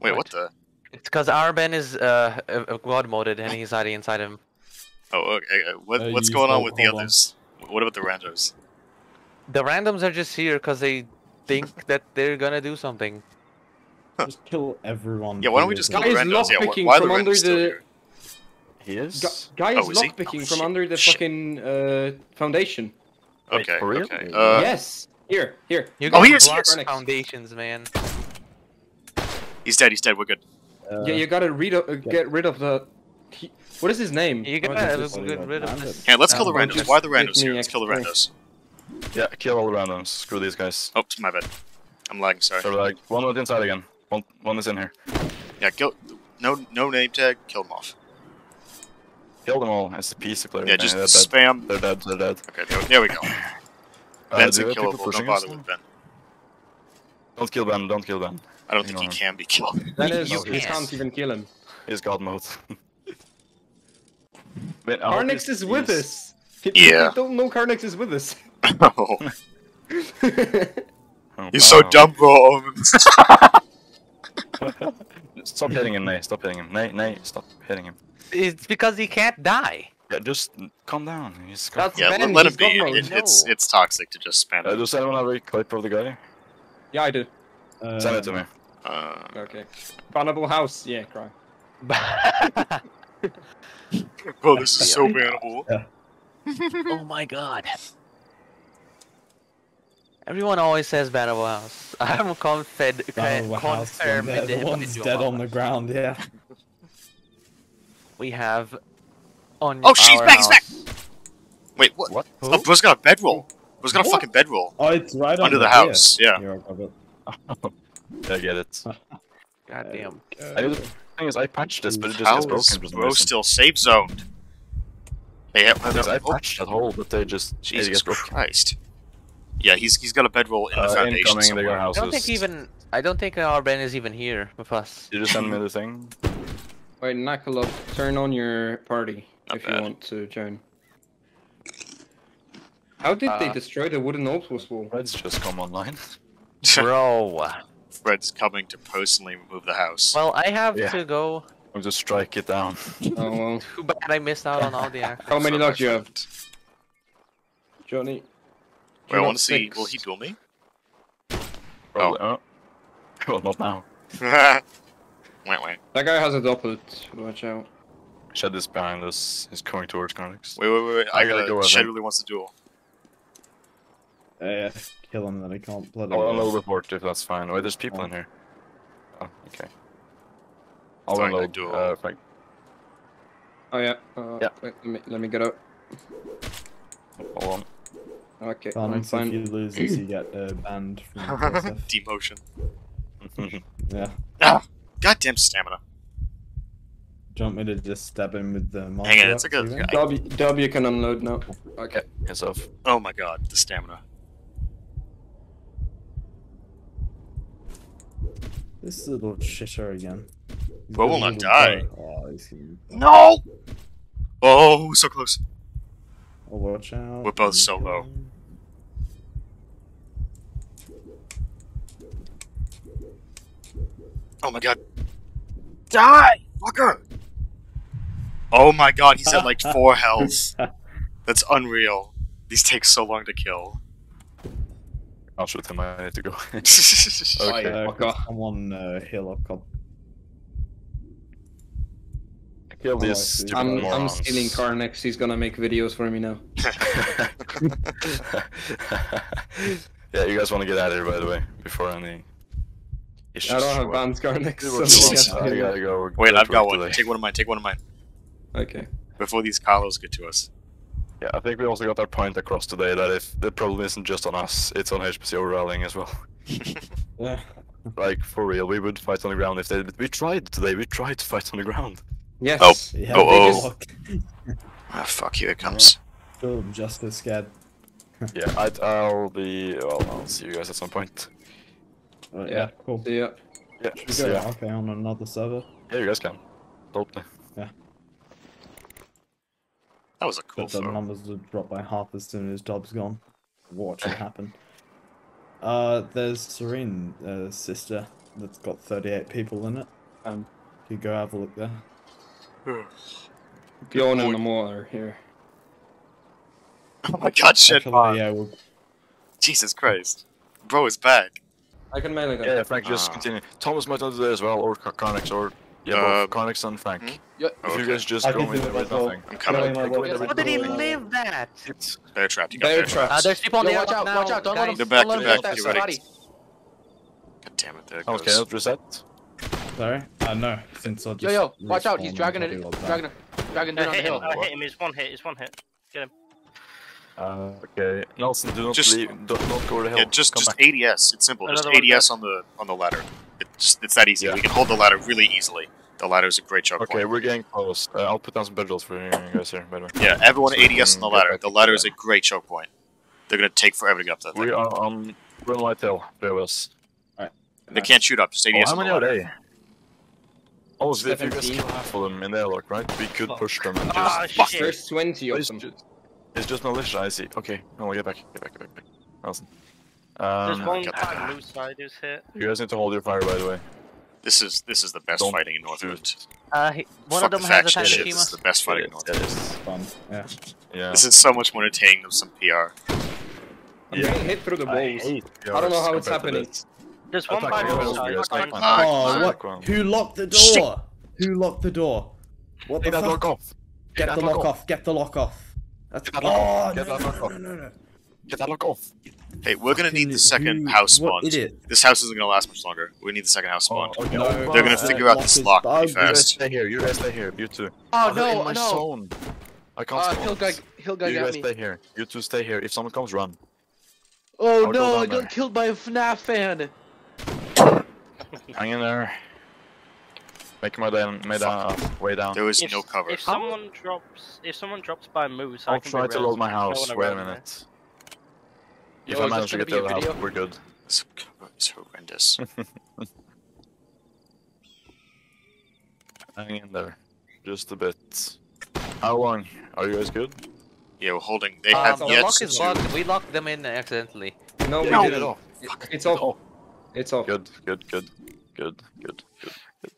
Wait, what, What? the? It's because our Ben is uh, god moded and he's hiding inside him. Oh, okay. What, Uh, what's going on with the hold on. others? What about the randos? The randoms are just here because they think that they're gonna do something. Just kill everyone. Yeah, why don't we just kill the Guy is randos? Yeah, wh- lockpicking why are the from under randos still the- here? He is. Gu- guy is Oh, is lockpicking Oh, from under the Shit. fucking uh, foundation. Wait, Okay, for real? okay. Uh, yes. Here, here. You Oh, here's- block here's- foundations, man. He's dead, he's dead, we're good. Uh, yeah, you gotta read uh, get rid of the. He, what is his name? You gotta this is- get rid of this. Hey, let's kill the Uh, randos. Why are the randos here? Let's kill the randos. Yeah, kill all the randoms. Screw these guys. Oh, my bad. I'm lagging, sorry. So like one was inside again. One one is in here. Yeah, kill. No, no name tag. Kill them off. Kill them all. It's piece of player. Yeah, Nah, just they're dead. spam. They're dead. They're dead. Okay, there, there we go. Uh, Ben's do you have people unkillable. Don't bother with Ben. Don't kill Ben. Don't kill Ben. I don't think he him. can be killed. That is, You you can't. can't even kill him. He's God mode. But Carnex is with he's- us. Yeah. Don't know Carnex is with us. oh, Oh, you're so dumb, bro. Stop hitting him, Nay. Stop hitting him. Nay, Nay, stop hitting him. It's because he can't die. Yeah, just calm down. He's got... Yeah, let, Ben, let him he's be. God mode. It, it's No. it's toxic to just spam Uh, it. does anyone have a clip of the guy? yeah, I do. Uh, Send it to me. Uh, Okay. Bannable house. Yeah, cry. bro, this is so bannable. oh my god. Everyone always says Battle House. I'm confed Battle House, confirmed. they're the ones dead on the ground. Yeah. We have on Oh, she's our back, he's back! Wait, what? What? Oh, bro's got a bedroll. Bro's got a What? fucking bedroll. Oh, it's right Under on the house, yeah. You're above it. I get it. God damn. I do- the thing is, I patched this, but it just How gets broken for bro still safe zoned? Hey, have, have, Because I oh, patched that hole, but they just... Jesus. Christ. Yeah, he's he's got a bedroll in the Uh, foundation incoming, they somewhere. got I don't think even. I don't think our Ben is even here with us. You just send me the thing. Wait, Nakalov, turn on your party Not if bad. you want to join. How did they Uh, destroy the wooden Opus wall? Reds just come online. Bro. Fred's coming to personally remove the house. Well, I have Yeah. to go. I'll just strike it down. Oh well. Too bad I missed out on all the action. How many So, you have, friend. Johnny? Wait, I You're want to see. six. Will he duel me? Probably. Oh. Well, not now. wait, wait, That guy has a dopplet. Watch out. Shed is behind us. He's coming towards Carnex. wait, wait, wait. wait. I, I gotta gotta go, I Shed really wants to duel. Uh, yeah. Kill him, then I can't bloody. I'll well. unload report if that's fine. Wait, there's people in here. Oh, okay. I'll Fine, I unload. do. Uh, Frank. Oh yeah. Uh, Yeah. Wait, let me let me get out. Hold on. Okay, Fun, I'm if fine. you lose this, you get uh, banned from TSF. Demotion. on. Yeah. Goddamn stamina. Do you want me to just stab him with the monster? Hang on, it's a good. a- w I- W, w can unload now. Okay. Hands off. Oh my god, the stamina. This little shitter again. He's Bro will not die. Oh. No! Oh, so close. Oh, watch out. We're both so low. Oh my god. Die! Fucker! Oh my god, he's at like 4 health. That's unreal. These take so long to kill. I'll shoot him. I need to go. Okay. Uh, fuck could off. someone uh, heal up, Cobb? Kill Oh, I these see. stupid I'm I'm morons. stealing Carnex. He's gonna make videos for me now. yeah, you guys want to get out of here, by the way, before any issues. I don't have show up. banned Carnex. So we I do gotta go. Wait, I've got work one. today. Take one of mine, take one of mine. Okay. Before these Carlos get to us. Yeah, I think we also got our point across today that if the problem isn't just on us, it's on HBC rallying as well. Yeah. Like for real, we would fight on the ground if they. We tried today. We tried to fight on the ground. Yes. Yeah, Oh, they oh. Ah, fuck, here it comes. Still just as scared. Yeah, I, I'll be. Well, I'll see you guys at some point. Uh, Yeah. yeah, cool. See ya. Yeah, We see go, ya. okay, on another server. Yeah, you guys can. Totally. That was a cool But the throw. numbers would drop by half as soon as Dob's gone. Watch it happen. Uh, there's Serene, uh, sister, that's got 38 people in it. Um, you go have a look there. Bjorn and Namor are here. Oh my god, shit. Actually, yeah, we'll, Jesus Christ. Bro is back. I can melee them. Yeah, Frank, just Ah. continue. Thomas might not do that as well, or Car- Carnex, or yeah, Uh, both Carnex and Frank. hmm? Yeah. If you guys just I go in do it with nothing. I'm coming. Killing my Go How did he live that? It's Bear trapped. You got Bear bear trapped. Uh, there's people on Yo, the watch out, now, watch out, don't let guys. him- They're back, don't let they're him back, get get that ready. God damn it, there it okay, goes. let's reset. sorry? Uh, no, since I just. Yo, yo, watch out, he's dragging I'll it, be like that. dragging it, dragging I it on the hill. I hit him. It's one hit. It's one hit. Get him. Uh, okay, Nelson, do not Just- leave. Don't, don't go to hell. Yeah, just Come just back. ADS. It's simple. Just Another one ADS on the on the ladder. It's it's that easy. Yeah. We can hold the ladder really easily. The ladder is a great choke Okay, point. Okay, we're getting close. Uh, I'll put down some bedrolls for you guys here, by the way. Yeah, everyone So ADS on the ladder. The ladder is a great choke point. They're gonna take forever to get up that We thing. are on Run Light Hill, three of us. They can't shoot up. Just Oh, ADS how on the many are ladder. they? Oh, so if you guys kill half of them in the airlock, right? We could push them and Ah, just... shit. There's 20 Oh, of it's, them. ju- it's just militia, I see. Okay, no, get back, get back, get back, get back. Nelson. There's Um, one got back that. loose side who's hit. you guys need to hold your fire, by the way. This is this is the best Don't fighting in shoot. Northwind. Uh, he, one Fuck of them the has a faction shit. This is the best fighting in Yeah, Northwind. that is- Fun, yeah. Yeah. This is so much more entertaining than some PR. I'm getting hit through the walls. hate I don't know how it's happening. There's one Attack back one, side. one, attack one. Oh, what? one. Who locked the Shit. door? Who locked the door? What the Take that fuck? lock off! Get that the lock lock off. off. Get the lock off. That's Get that lock off. oh, Get no, that lock no, off. Get that lock off! Hey, we're gonna need the second who- house spawn. This house isn't gonna last much longer. We need the second house spawn. Oh, okay. No, They're gonna uh, figure out this lock pretty bugged. You guys fast. stay here, you guys stay here, you two. Oh I'm in no, my no. zone. I can't Uh, spawn. hill guy, hill guy you guys me. stay here. You two stay here. If someone comes, run. Oh I'll go no, I down there. got killed by a FNAF fan. Hang in there. Make my down, my down, way down. There is If, no cover. if someone drops, if someone drops by moose, I I'll can try to load my house. Wait a run there. Yo, If I manage to get be to the house, video? we're good. This cover is horrendous. Hang in there. Just a bit. How long? Are you guys good? yeah, we're holding. They Um, have the yet lock is to. bugged. We locked them in accidentally. No, we No. didn't. off. It's off. It's off. good, good, good, good, good, good.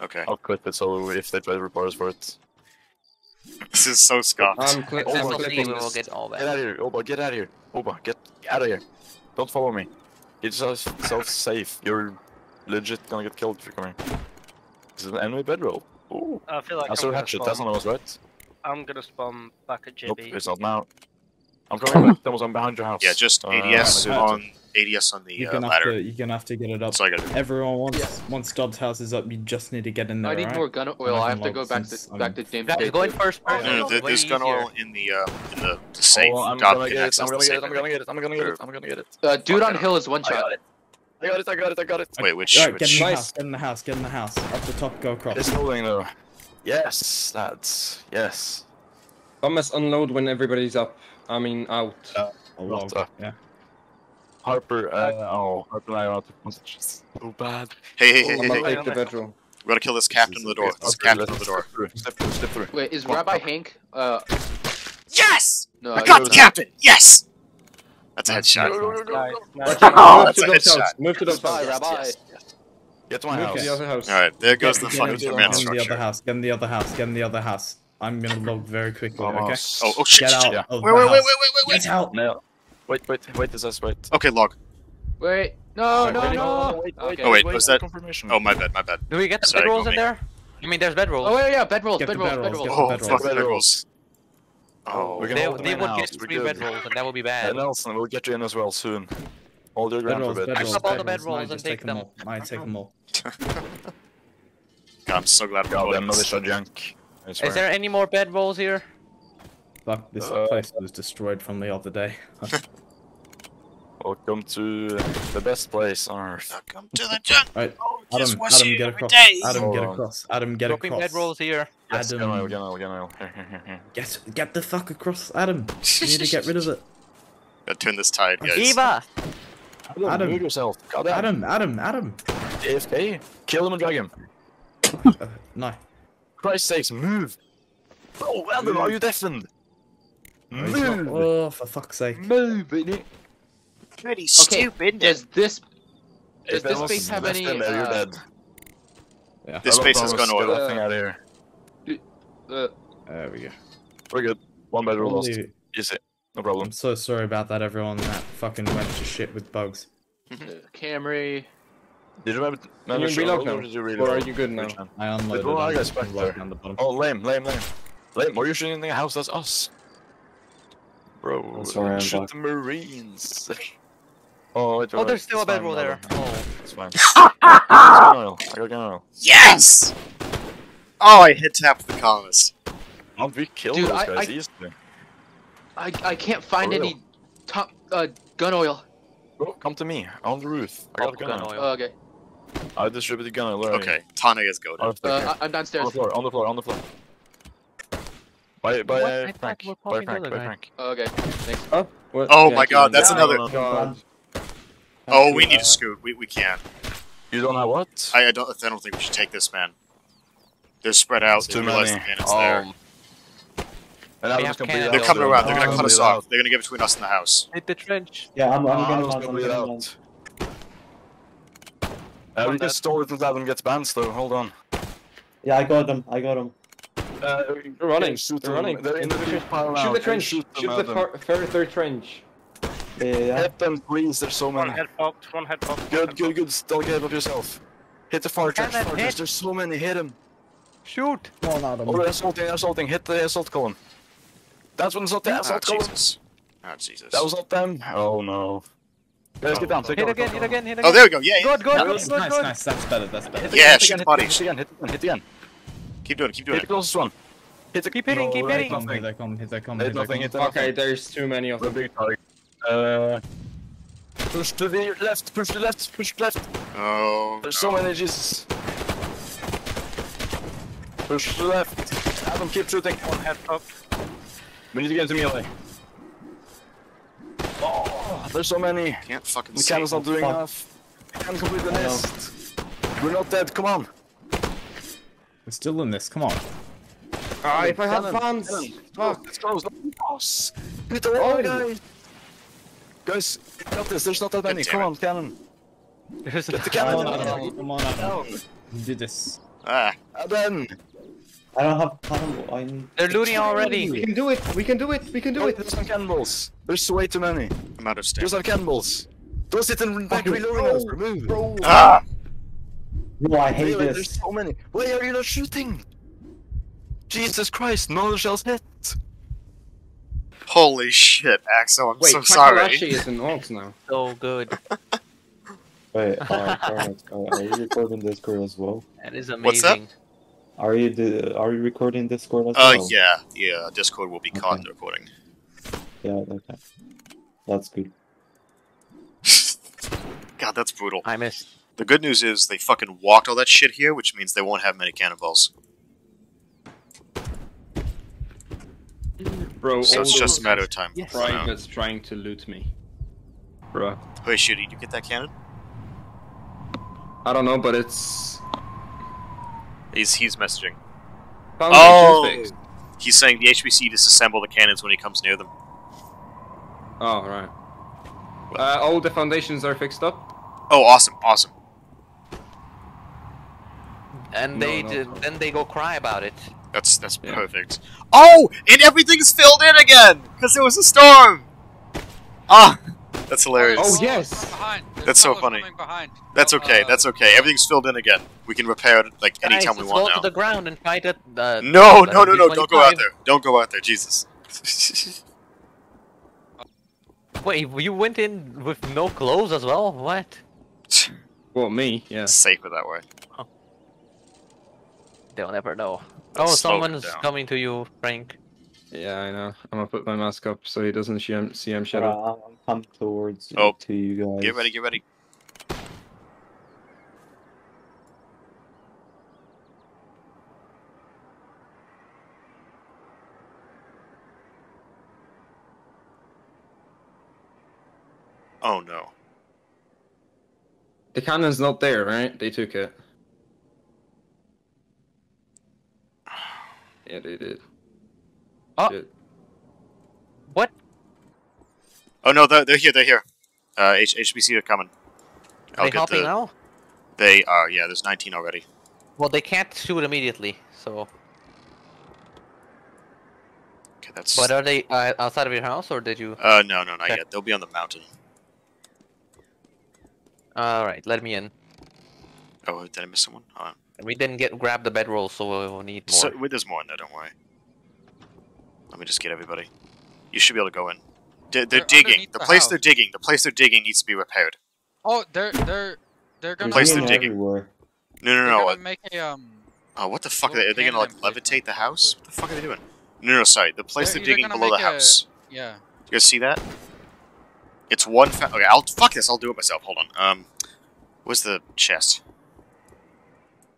Okay, I'll quit it so if they try to report us for it. This is so scuffed. I'm cl- That's my not clicking we will this. get all Get out of here, Oba, get out of here. Oba, get out of here. Don't follow me. It's so, so safe. You're legit gonna get killed if you come here. This is an enemy bedroll. Ooh. I feel like I saw gonna hatchet, that's spawn- one of us, right? I'm gonna spawn back at Nope, it's not now. I'm coming back. That was on behind your house. Yeah, just Uh, ADS I'm gonna on ADS on the You're uh, gonna have ladder. to. You're gonna have to get it up. That's all I gotta do. Everyone once once Dob's house is up, you just need to get in there. I need right? more gun oil. I I have to go back since to back to James. Guys, going first No, person. no, is there- there's gun oil in the uh, in the, the safe. Oh, I'm God gonna can get it. I'm gonna get it. I'm gonna get it. I'm gonna get it. I'm gonna get it. Uh, dude on hill is one shot. I got it. I got it. I got it. Wait, which? Alright, get which in the house. Get in the house. Get in the house. Up the top. Go across. It's loading though. Yes, that's yes. Thomas, unload when everybody's up. I mean, out. Uh, A log. Yeah. Harper. Uh, oh, Harper and I are out of so bad. Hey, hey, hey, I'm hey, gonna hey! the bedroll. We gotta kill this captain of the door. This is Okay, captain of the door. Step through. Step through. Step through. Wait, is Come Rabbi on. Hank? Uh, Yes! no. I got was- the captain. Yes. That's a headshot. Nice, nice. Watch Oh, out. Move that's to a Dob's headshot. Move to Dob's Rabbi, house. Rabbi. Get to my Move house. to the other house. All right, there goes the Get- fucking get, command get in the other house. Get in the other house. Get in the other house. I'm gonna log very quickly. Okay. Oh, oh shit! Get shit, out shit. of Wait, the wait, wait, wait, wait, wait, Get out. No. Wait, wait, wait. This is wait. Okay, log. Wait, no, no, Wait, no. wait, Okay. Oh, wait, wait, was that- confirmation? Oh, my bad, my bad. Do we get the Sorry, bedrolls go in there? I mean, there's bedrolls. Oh, wait, yeah, bedrolls, Get the bedrolls, bedrolls, bedrolls. get Oh, bedrolls. fuck the Bedrolls. bedrolls. Oh, We can they hold them they in would get three good. bedrolls, and that would be bad. Nelson, we'll get you in as well soon. Hold your ground for a Bedrolls, bit. bedrolls, up all the bedrolls. bedrolls and take take them them. all. Might take them all. God, I'm so glad we're God, doing them this. militia junk. I swear. Is there any more bed rolls here? Fuck, this Uh, place was destroyed from the other day. Welcome to the best place on earth. Welcome to the junk. Right, Oh, Adam, just was Adam, get every across. day. Adam, get on. across. Adam, get Dropping across. bedrolls here. Yes, Adam. gun oil, gun oil, gun oil. Get get the fuck across, Adam. You need to get rid of it. Gotta turn this tide, guys. Eva! Adam, Adam. move yourself. God damn. Adam, Adam, Adam. AFK. Kill him and drag him. Uh, no. Christ's sakes, move. Oh, Adam, are you deafened? No, he's not. Move. Oh, for fuck's sake. Move, Benny. Pretty Okay, stupid. does this If Does this anyone's base have any, in you're uh, dead. Yeah. This I base love has Thomas, gone get oil. that thing out of here. uh, There we go. We're good. One bedroom lost. Holy- Easy. No problem. I'm so sorry about that, everyone. That fucking went to shit with bugs. Camry? Did you remember? Can manage you to reload now? or did you reload? Or are you good now? I unloaded. oh, I got it's spec right there. down the bottom. Oh, lame, lame, lame. Lame, why are you shooting in the house? That's us. Bro, I'm sorry, I'm shoot back. the Marines. oh, wait, Oh, there's still a it's fine, bedroll there. Oh. It's fine. gun oil. I got gun oil. Yes! Oh, I hit tapped the colonist. Oh, we killed Dude, those I- guys I- easily. I I can't find any top uh gun oil. Bro, come to me. On the roof. I got Oh, gun, gun oil. oil. Oh, okay. I distributed gun oil already. Okay, Tana is goaded. Uh, floor. I'm downstairs. on the floor, on the floor, on the floor. By, by, uh, Frank. By Frank, by. Frank. Oh, okay. Thanks. What? Oh Yeah, my god, that's going. another. Oh, God. Oh, we need to scoot. We, we can't. You don't know what? I, I don't. I don't think we should take this man. They're spread out. It's They too realize many. the cannon's there. Um, And I We was have completely cannons. They're coming around. They're gonna cut us off. They're gonna get between us and the house. hit the trench. Yeah, I'm, I'm out. I gonna was land. I'm gonna land. out. Uh, we can store it until Adam gets bans though, hold on. Yeah, I got him. I got him. Uh, They're running. shoot They're running. They're in the Shoot- big pile now. Shoot the trench. Shoot, Shoot the far- further trench. Yeah, yeah, yeah. Hit them, please. There's so many. One head popped, one head popped. one Good, head good, popped. good. Still get up yourself. Hit the far trench. Far trench. There's so many. Hit him. Shoot! Come on, Adam. Oh, they're assaulting. They're assaulting. Hit the assault column. That's one assault. The Oh, assault column. Jesus. Oh, Jesus. That was not them. Oh no. Guys, get down. Take Hit cover, again, cover, hit again, hit again. Oh, there we go. Yeah, yeah. Good, good, good, was good, nice, good. nice. That's better. That's better. Hit Yeah, hit shoot again, the hit bodies. again, Hit again. Hit again. Keep doing it. Keep Hit doing the it. closest one. Hit the. Keep hitting, keep hitting. hit Here nothing. they come. Here they come. Hit Here they nothing. come. Hit nothing. Okay, there's too many of The them. big target. Uh, push to the left, push to the left, push to the left. Oh. There's so no. many, Jesus. Push to the left. Adam, keep shooting. One head popped. We need to get into melee. Oh, there's so many. Can't fucking The see. cannon's not doing Fuck. enough. We can't complete the I nest. We're not dead, come on. We're still in this. Come on. Ah, if I had Cannon, fans! Fuck! Let's go, boss. Hit the wall, guys. Guys, we got this. There's not that many. damn Come it. on, cannon. There's Get the Come cannon. on, Adam. Come on, Adam. Down. You did this. Ah. And then. I don't have time. I need. They're looting already. We can do it! We can do it! We can do Do it! There's some cannonballs. There's way too many. I'm out of steam. There's some cannonballs. Don't sit in back reloading us. Remove. Bro! Ah! No, I hate Really, this. There's so many. Why are you not shooting? Jesus Christ, none of the shells hit. Holy shit, Axel. I'm Wait, so sorry. Takahashi is in Orcs now. So good. Wait, uh, Garnet, uh, are you recording Discord as well? That is amazing. What's that? Are you the, Are you recording Discord as Uh, well? yeah. Yeah, Discord will be caught in the recording. Yeah. Okay. That's good. God, that's brutal. I missed. The good news is they fucking walked all that shit here, which means they won't have many cannonballs. Bro, So it's just a matter of time. Yes. for now. privates trying to loot me. Bro. Hey, shit, did you get that cannon? I don't know, but it's... He's he's messaging. Foundations Oh! He's saying the HBC disassemble the cannons when he comes near them. Oh, right. Uh, all the foundations are fixed up. Oh, awesome, awesome. And they no, did, no. then they go cry about it. That's that's Yeah. perfect. Oh, and everything's filled in again because there was a storm. Ah, that's hilarious. Oh, Colors yes. From behind. There's That's so funny. Behind. That's Oh, okay. uh, That's okay. Everything's filled in again. We can repair it like Guys, anytime we let's want go now. to the ground and fight it. Uh, No, uh, no, no, no! Don't go out there. Don't go out there. Jesus. Wait, you went in with no clothes as well? What? Well, me, yeah. Safer that way. They'll never know. Let's oh, someone's coming to you, Frank. Yeah, I know. I'm gonna put my mask up so he doesn't see him, see him shadow. Right, I'm coming towards oh. to you guys. Get ready, get ready. Oh no. The cannon's not there, right? They took it. Yeah, they did. Oh. Shit. What? Oh no, they're, they're here. They're here. Uh, H- HBC are coming. Are they helping now? They are. Yeah, there's 19 already. Well, they can't shoot immediately, so. Okay, that's. But are they uh, outside of your house, or did you? Uh, no, no, not Okay. yet. They'll be on the mountain. All right, let me in. Oh, did I miss someone? Hold on. We didn't get grab the bedroll, so we'll need more. So, wait, there's more in there. Don't worry. Let me just get everybody. You should be able to go in. They're, they're They're digging. The the place house. they're digging. The place they're digging needs to be repaired. Oh, they're they're they're gonna The Place they're digging digging. everywhere. No, no, they're no. gonna uh, make a um. Oh, what the fuck? Are they, are they gonna like levitate the house? What the fuck are they doing? No, no, sorry. The place They're they're, digging below the make a- house. Yeah. You guys see that? It's one. Fa- okay, I'll fuck this. I'll do it myself. Hold on. Um, where's the chest?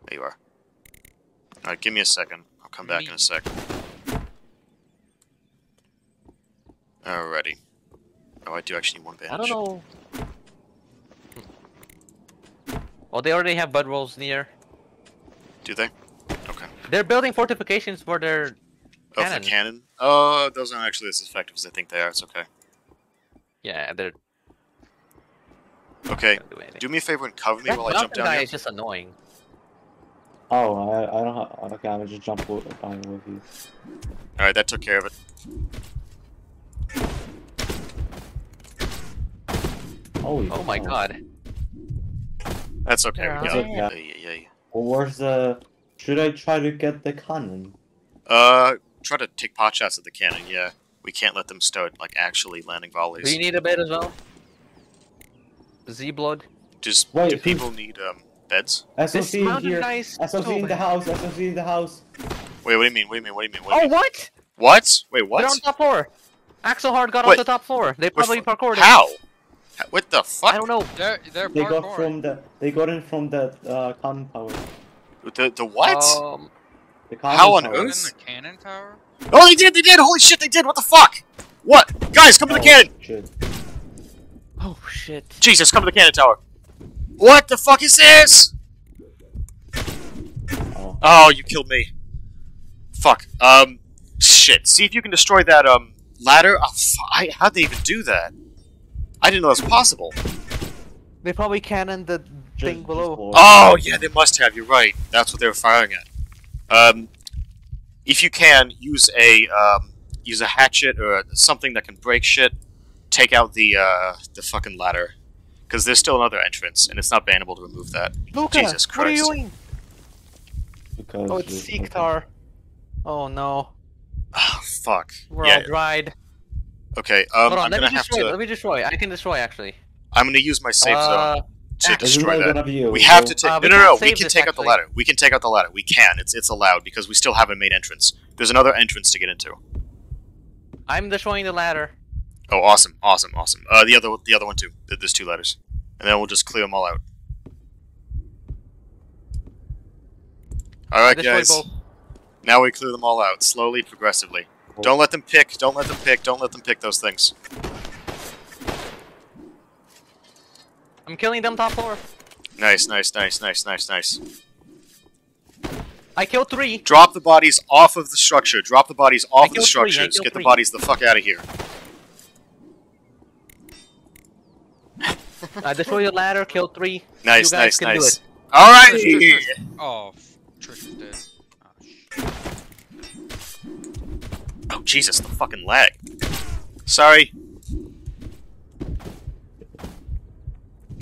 There you are. All right, give me a second. I'll come back in a Me. sec. Alrighty. Oh, I do actually need one bandage. I don't know. Well, they already have bud rolls near. Do they? Okay. They're building fortifications for their. Oh, Cannon. for cannon? Oh, those aren't actually as effective as I think they are. It's okay. Yeah, they're. Okay. Don't do me a favor and cover me That while I jump mountain down guy here. is just annoying. Oh, I, I don't have. Okay, I'm gonna just jump with, down with you. Alright, that took care of it. Holy Oh my cow. god. That's okay. Yeah. We got it. Yeah. Yeah, yeah, yeah. Where's the? Should I try to get the cannon? Uh, try to take pot shots at the cannon. Yeah, we can't let them start like actually landing volleys. Do you need a bed as well? Z blood. Does Wait, do who- people need um beds? SOC in here. guy is SOC so in the house. SOC in the house. Wait, what do you mean? What do you mean? What do you mean? What? Do you Oh mean? what? What? Wait, what? They're on top floor. Axel Hard got Wait. on the top floor. They probably fu- parkoured. How? Ha- What the fuck? I don't know. They're they're They got from the. They got in from the uh, cannon tower. The the what? Um, The cannon How on tower. They're in earth? the cannon tower. Oh, they did! They did! Holy shit! They did! What the fuck? What? Guys, come to the Oh, cannon! Shit. oh shit. Jesus, come to the cannon tower! What the fuck is this? Oh. Oh, you killed me. Fuck. Um, shit. See if you can destroy that um ladder. Oh, I, how'd they even do that? I didn't know that was possible. They probably cannoned the Just- thing just below. blow. Oh yeah, they must have. You're right. That's what they were firing at. Um, if you can use a um, use a hatchet or something that can break shit, take out the uh, the fucking ladder, because there's still another entrance, and it's not bannable to remove that. Luca, Jesus what are you Christ. doing? Because Oh, it's you- Seektar. Oh no, Oh fuck. we're yeah. all dried. Okay. Um, Hold on, I'm let gonna me have destroy. to. Let me destroy. I can destroy actually. I'm gonna use my safe Uh, zone to axe. Destroy that that. gonna be you? We have to take. Uh, no, we no, can't no. We save can this, take out the actually. ladder. We can take out the ladder. We can. It's it's allowed because we still have a main entrance. There's another entrance to get into. I'm destroying the ladder. Oh, awesome, awesome, awesome. Uh, the other the other one too. There's two ladders, and then we'll just clear them all out. All right, guys. Now we clear them all out slowly, progressively. Don't let them pick. Don't let them pick. Don't let them pick those things. I'm killing them top floor. Nice, nice, nice, nice, nice, nice. I killed three. Drop the bodies off of the structure. Drop the bodies off of the killed three, I structures. killed Get the bodies the fuck out of here. I destroyed the ladder. Killed three. Nice, You guys nice, can nice. it. All right. Oh, f- Trish is dead. Oh, shit. Oh Jesus, the fucking lag. Sorry.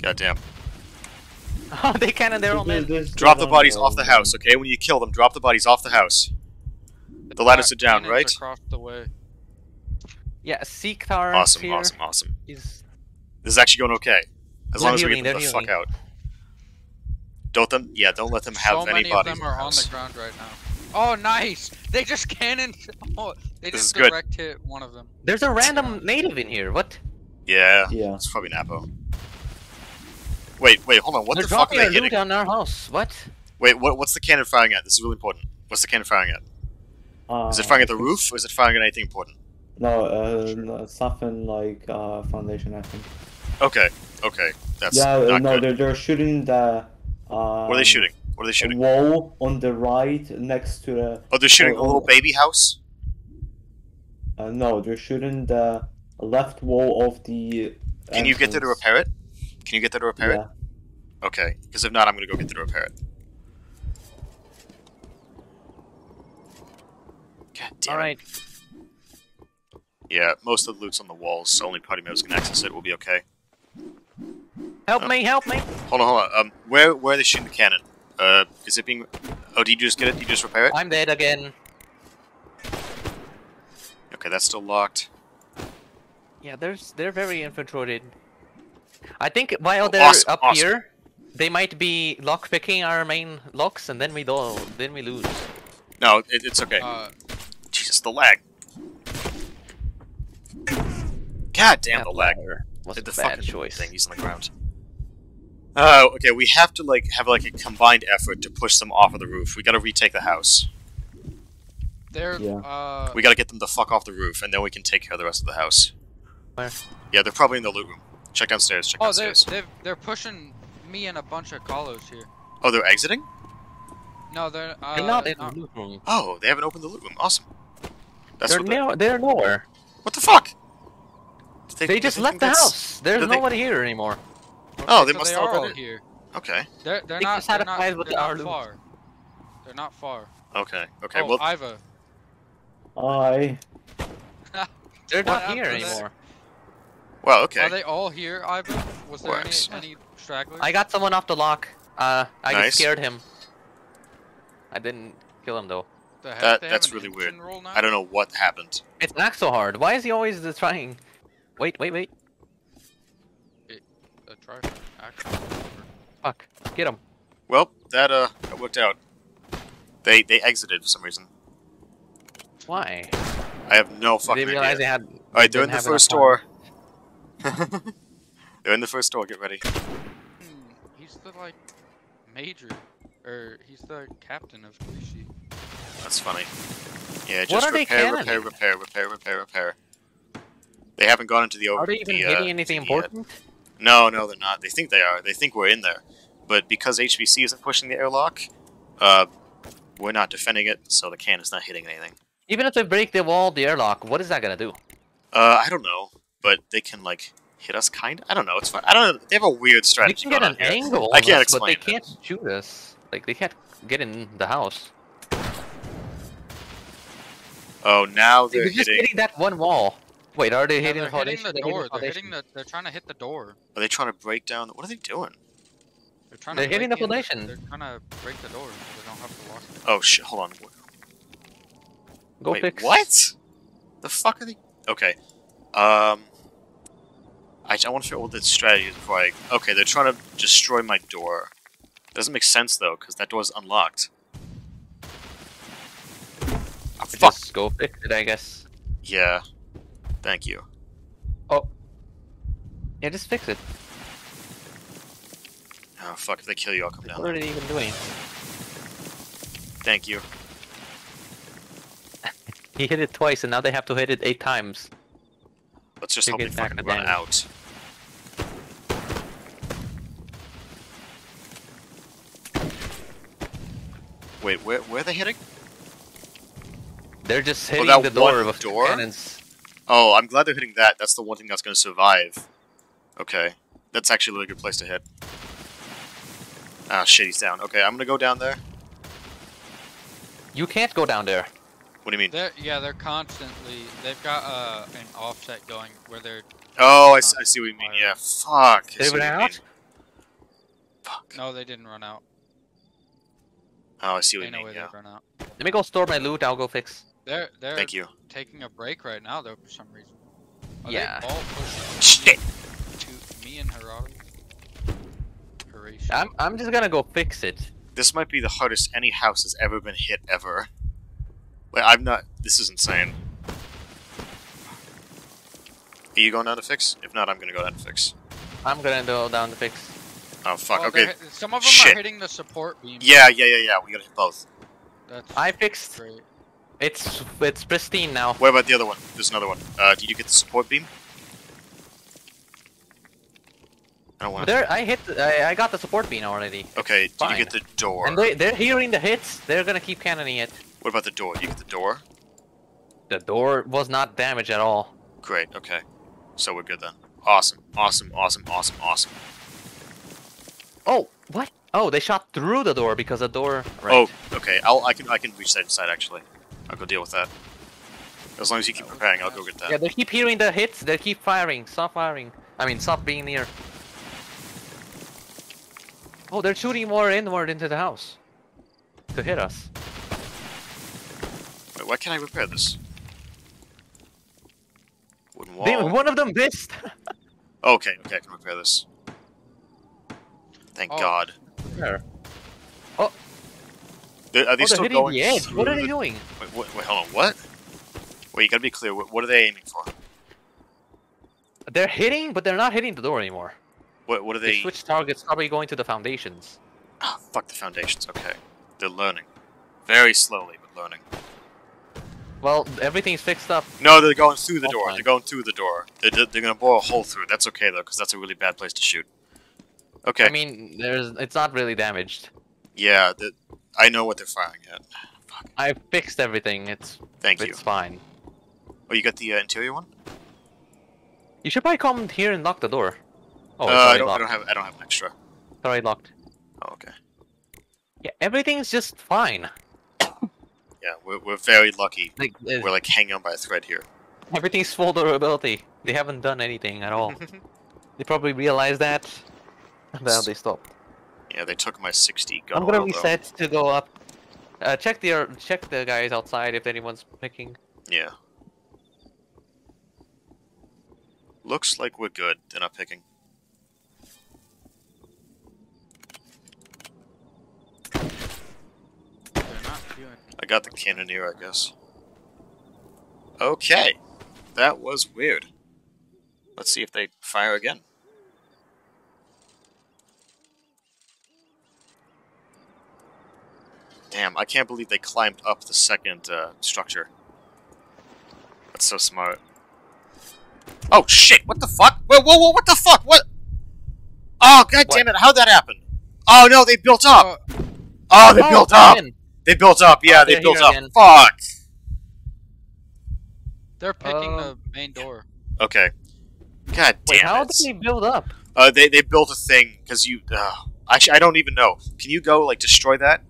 Goddamn. Oh, they cannoned their own There's- men. there's Drop the bodies off the house, okay? When you kill them, drop the bodies off the house. The ladders are down, right? Across the way. Yeah, Seektar. Awesome, here awesome, awesome. is- This is actually going okay. As They're long as we healing, get them the they're fuck out. Don't them, yeah, don't let them have so any many bodies of them are the on the ground right now. Oh, nice! They just cannoned. Oh, they This is just good. direct hit one of them. There's a random native in here. What? Yeah, Yeah. it's probably Napo. Wait, wait, hold on. What They're the fuck are dropping they our loot hitting? on our house. What? Wait, what, what's the cannon firing at? This is really important. What's the cannon firing at? Uh, Is it firing at the roof, or is it firing at anything important? No, uh, no, something like uh, foundation, I think. Okay, okay, that's yeah, uh, not no, good. they're, they're shooting the. Um, What are they shooting? What are they shooting? Wall on the right next to the. Oh, they're shooting oh, the little oh. baby house. Uh, no, they're shooting the left wall of the. Can you get there to repair it? Can you get there to repair Yeah. it? Okay, because if not, I'm gonna go get there to repair it. God damn All it. Yeah, most of the loot's on the walls, so only party members can access it. We'll be okay. Help me! Help me! Hold on, hold on. Um, where where are they shooting the cannon? Uh, is it being? Oh, did you just get it? Did you just repair it? I'm dead again. Okay, that's still locked. Yeah, there's they're very infiltrated. I think while Oh, they're awesome, up awesome. here, they might be lock picking our main locks, and then we do then we lose. No, it, it's okay. Uh, Jesus, the lag. God damn the lag. Was Did a the bad fucking choice. thing. He's on the ground. Oh, okay. We have to like have like a combined effort to push them off of the roof. We gotta retake the house. they're Yeah. uh, We gotta get them the fuck off the roof, and then we can take care of the rest of the house. Where? Yeah, they're probably in the loot room. Check downstairs. Check oh, they're they're they're pushing me and a bunch of colors here. Oh, they're exiting. No, they're uh, They're not in not- the loot room. Oh, they haven't opened the loot room. Awesome. That's They're what. They, no, they're nowhere. what the fuck? Did They, just left the that's- house. There's did they- nobody here anymore. Oh, they so must they have are all already- here. Okay. They're they're They not just they're not, with they're our not loot. far. They're not far. Okay. Okay. oh, well, Iva. I. They're not here anymore. well. Okay. Are they all here, Iva? Was there Works. any any stragglers? I got someone off the lock. Uh, I Nice. just scared him. I didn't kill him though. Heck? That that's really weird. engine roll now? I don't know what happened. It's not so hard. Why is he always trying? Wait, wait, wait. A try actually. Fuck. Get him. Well, that uh, that worked out. They they exited for some reason. Why? I have no Did fucking they realize idea. they had? All right, they're in the first door. they're in the first door. Get ready. Hmm, he's the like major, or he's the captain of Kuishi. That's funny. Yeah, just are repair, repair, repair, repair, repair, repair. They haven't gone into the over. Are they even the, hitting uh, anything thingy yet. No, no, they're not. They think they are. They think we're in there, but because HBC isn't pushing the airlock, uh, we're not defending it, so the can is not hitting anything. Even if they break the wall, the airlock, what is that gonna do? Uh, I don't know, but they can like hit us, kind. of. I don't know. It's fine. I don't know. They have a weird They strategy. can get an here. angle, I can't us, but they it. can't shoot us. Like they can't get in the house. Oh, now They're they're just hitting. hitting that one wall. Wait, are they Yeah, hitting they're the hitting the They're door. the They're hitting the. They're trying to hit the door. Are they trying to break down? What are they doing? They're trying They're to. hitting break the in- foundation. They're trying to break the door so they don't have to lock it. Oh shit! Hold on. Go Wait, fix. what? The fuck are they? Okay. Um. I, I want to figure out what the strategy is before I. Okay, they're trying to destroy my door. Doesn't make sense though, because that door's unlocked. Ah, fuck. Just go fix it, I guess. Yeah. Thank you. Oh. Yeah, just fix it. Oh fuck! If they kill you, I'll come down What are there. they even doing? Thank you. He hit it twice, and now they have to hit it eight times. Let's just To hope they fucking run damage. out. Wait, where where are they hitting? They're just Oh, hitting that the door one with door? cannons. Oh, I'm glad they're hitting that. That's the one thing that's going to survive. Okay. That's actually a really good place to hit. Ah, shit, he's down. Okay, I'm going to go down there. You can't go down there. What do you mean? They're yeah. They're constantly. They've got uh an offset going where they're. Oh, I see what you mean. Yeah, fuck. They see ran out? Fuck. No, they didn't run out. Oh, I see what They you know mean, where yeah. they run out. Let me go store my loot. I'll go fix. They're they're Thank you. taking a break right now though for some reason. Are Yeah. They all Shit! to me and Harada. Horatio. I'm I'm just gonna go fix it. This might be the hardest any house has ever been hit ever. Wait, I'm not... This is insane. Are you going down to fix? If not, I'm going to go down to fix. I'm gonna go down to fix. Oh, fuck. Well, okay. Some of them Shit. are hitting the support beam. Yeah, yeah, yeah, yeah. We gotta hit both. That's I fixed. great. It's it's pristine now. What about the other one? There's another one. Uh, did you get the support beam? I don't want. There, I hit. I, I got the support beam already. Okay, did you get the door? And they they're hearing the hits. They're gonna keep cannoning it. What about the door? You get the door? The door was not damaged at all. Great. Okay, so we're good then. Awesome. Awesome. Awesome. Awesome. Awesome. Oh, what? Oh, they shot through the door because the door. Right. Oh, okay. I'll I can I can reach that inside actually. I'll go deal with that. As long as you keep preparing, I'll go get that. Yeah, they keep hearing the hits. They keep firing. Stop firing. I mean, stop being near. Oh, they're shooting more inward into the house to hit us. Wait, why can't I repair this? Wooden wall. They, one of them missed. Okay, okay, I can repair this. Thank Oh. God. There. They're, are they oh, still hitting going the edge. What are they doing? Wait, wait, wait, hold on. What? Wait, you gotta be clear. What, what are they aiming for? They're hitting, but they're not hitting the door anymore. What, what are They they? switch targets, probably going to the foundations. Ah, fuck the foundations. Okay, they're learning, very slowly, but learning. Well, everything's fixed up. No, they're going through the door. They're going through the door. They're, they're gonna bore a hole through. That's okay though, because that's a really bad place to shoot. Okay. I mean, there's it's not really damaged. yeah, the, I know what they're firing at. I fixed everything. It's Thank you. it's fine. Oh, you got the uh, interior one? You should probably come here and lock the door. Oh, uh, it's I don't. I don't have. I don't have an extra. It's already locked. Oh, okay. Yeah, everything's just fine. Yeah, we're, we're very lucky. Like uh, We're like hanging on by a thread here. everything's full durability. They haven't done anything at all. they probably realized that. And now they stopped. Yeah, they took my 60 gun I'm gonna oil, though. reset to go up. Uh, check the check the guys outside if anyone's picking. Yeah. Looks like we're good. They're not picking. They're not doing. I got the cannoneer, I guess. Okay. That was weird. Let's see if they fire again. Damn, I can't believe they climbed up the second uh, structure. That's so smart. Oh shit! What the fuck? Whoa, whoa, whoa! What the fuck? What? Oh god damn it! How'd that happen? Oh no! They built up. Oh, they Oh, built up. in. They built up. Yeah, Oh, they built up. again. Fuck. They're picking Uh, the main door. Okay. God Wait, damn how it. did they build up? Uh, they they built a thing because you. Uh, actually, I don't even know. Can you go like destroy that?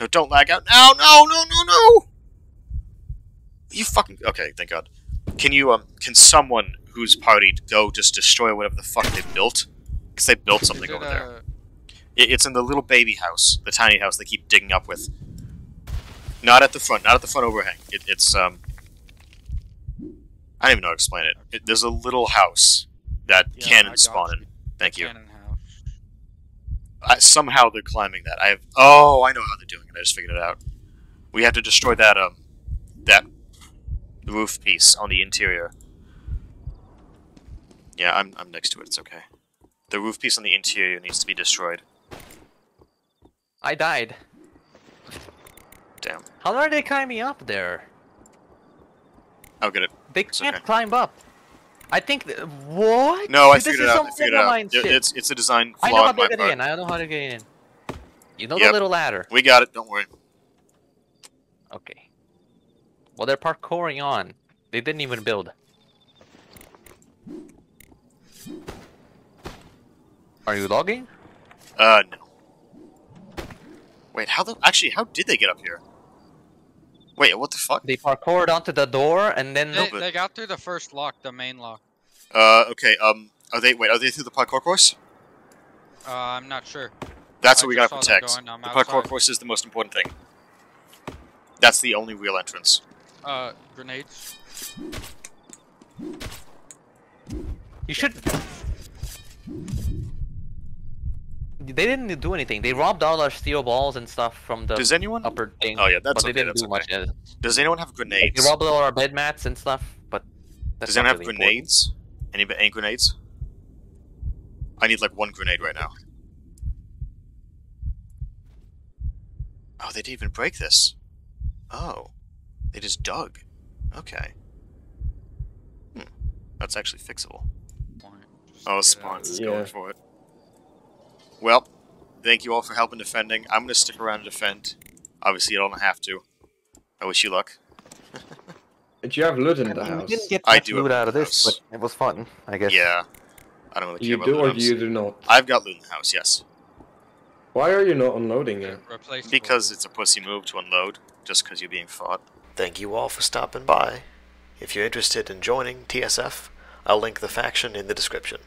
No, don't lag out. No, no, no, no, no. You fucking okay. Thank God. Can you um? Can someone who's partied go just destroy whatever the fuck they built? Because they built something over there. uh, It, it's in the little baby house, the tiny house they keep digging up with. Not at the front. Not at the front overhang. It, it's um. I don't even know how to explain it. it there's a little house that Yeah, got spawn in. Thank you. cannon. I, somehow they're climbing that. I have. Oh, I know how they're doing it. I just figured it out. We have to destroy that um, that roof piece on the interior. Yeah, I'm I'm next to it. It's okay. The roof piece on the interior needs to be destroyed. I died. Damn. How are they climbing up there? I'll get it. They It's can't okay. climb up. I think. th- what? No, I This figured it out. some I figured it out. Shit. It's it's a design I know how to get part. in. I don't know how to get in. You know Yep. the little ladder. We got it. Don't worry. Okay. Well, they're parkouring on. They didn't even build. Are you logging? Uh, no. Wait, how the actually? How did they get up here? Wait, what the fuck? They parkoured onto the door and then. They, but- they got through the first lock, the main lock. Uh, okay. Um, are they? Wait, are they through the parkour course? Uh, I'm not sure. That's I what we gotta saw protect. going, I'm The parkour course is the most important thing. That's the only real entrance. Uh, grenades. You should. They didn't do anything. They robbed all our steel balls and stuff from the Does anyone? upper thing. Oh yeah, that's but they okay. didn't That's do okay. much. Yet. Does anyone have Like, grenades? they robbed all our bed mats and stuff, but that's Does anyone not have really important. grenades? Any any grenades? I need like one grenade right now. Oh, they didn't even break this. Oh, they just dug. Okay. Hmm. That's actually fixable. Oh, Spawns is Yeah. going for it. Well, thank you all for helping defending. I'm gonna stick around and defend. Obviously, you don't have to. I wish you luck. Do you have loot in I the mean, we house? didn't get I much do loot out of this, house. but it was fun, I guess. Yeah. I don't really care You about do loot or houses. you do not? I've got loot in the house, yes. Why are you not unloading it? Because it's a pussy move to unload, just because you're being fought. Thank you all for stopping by. If you're interested in joining TSF, I'll link the faction in the description.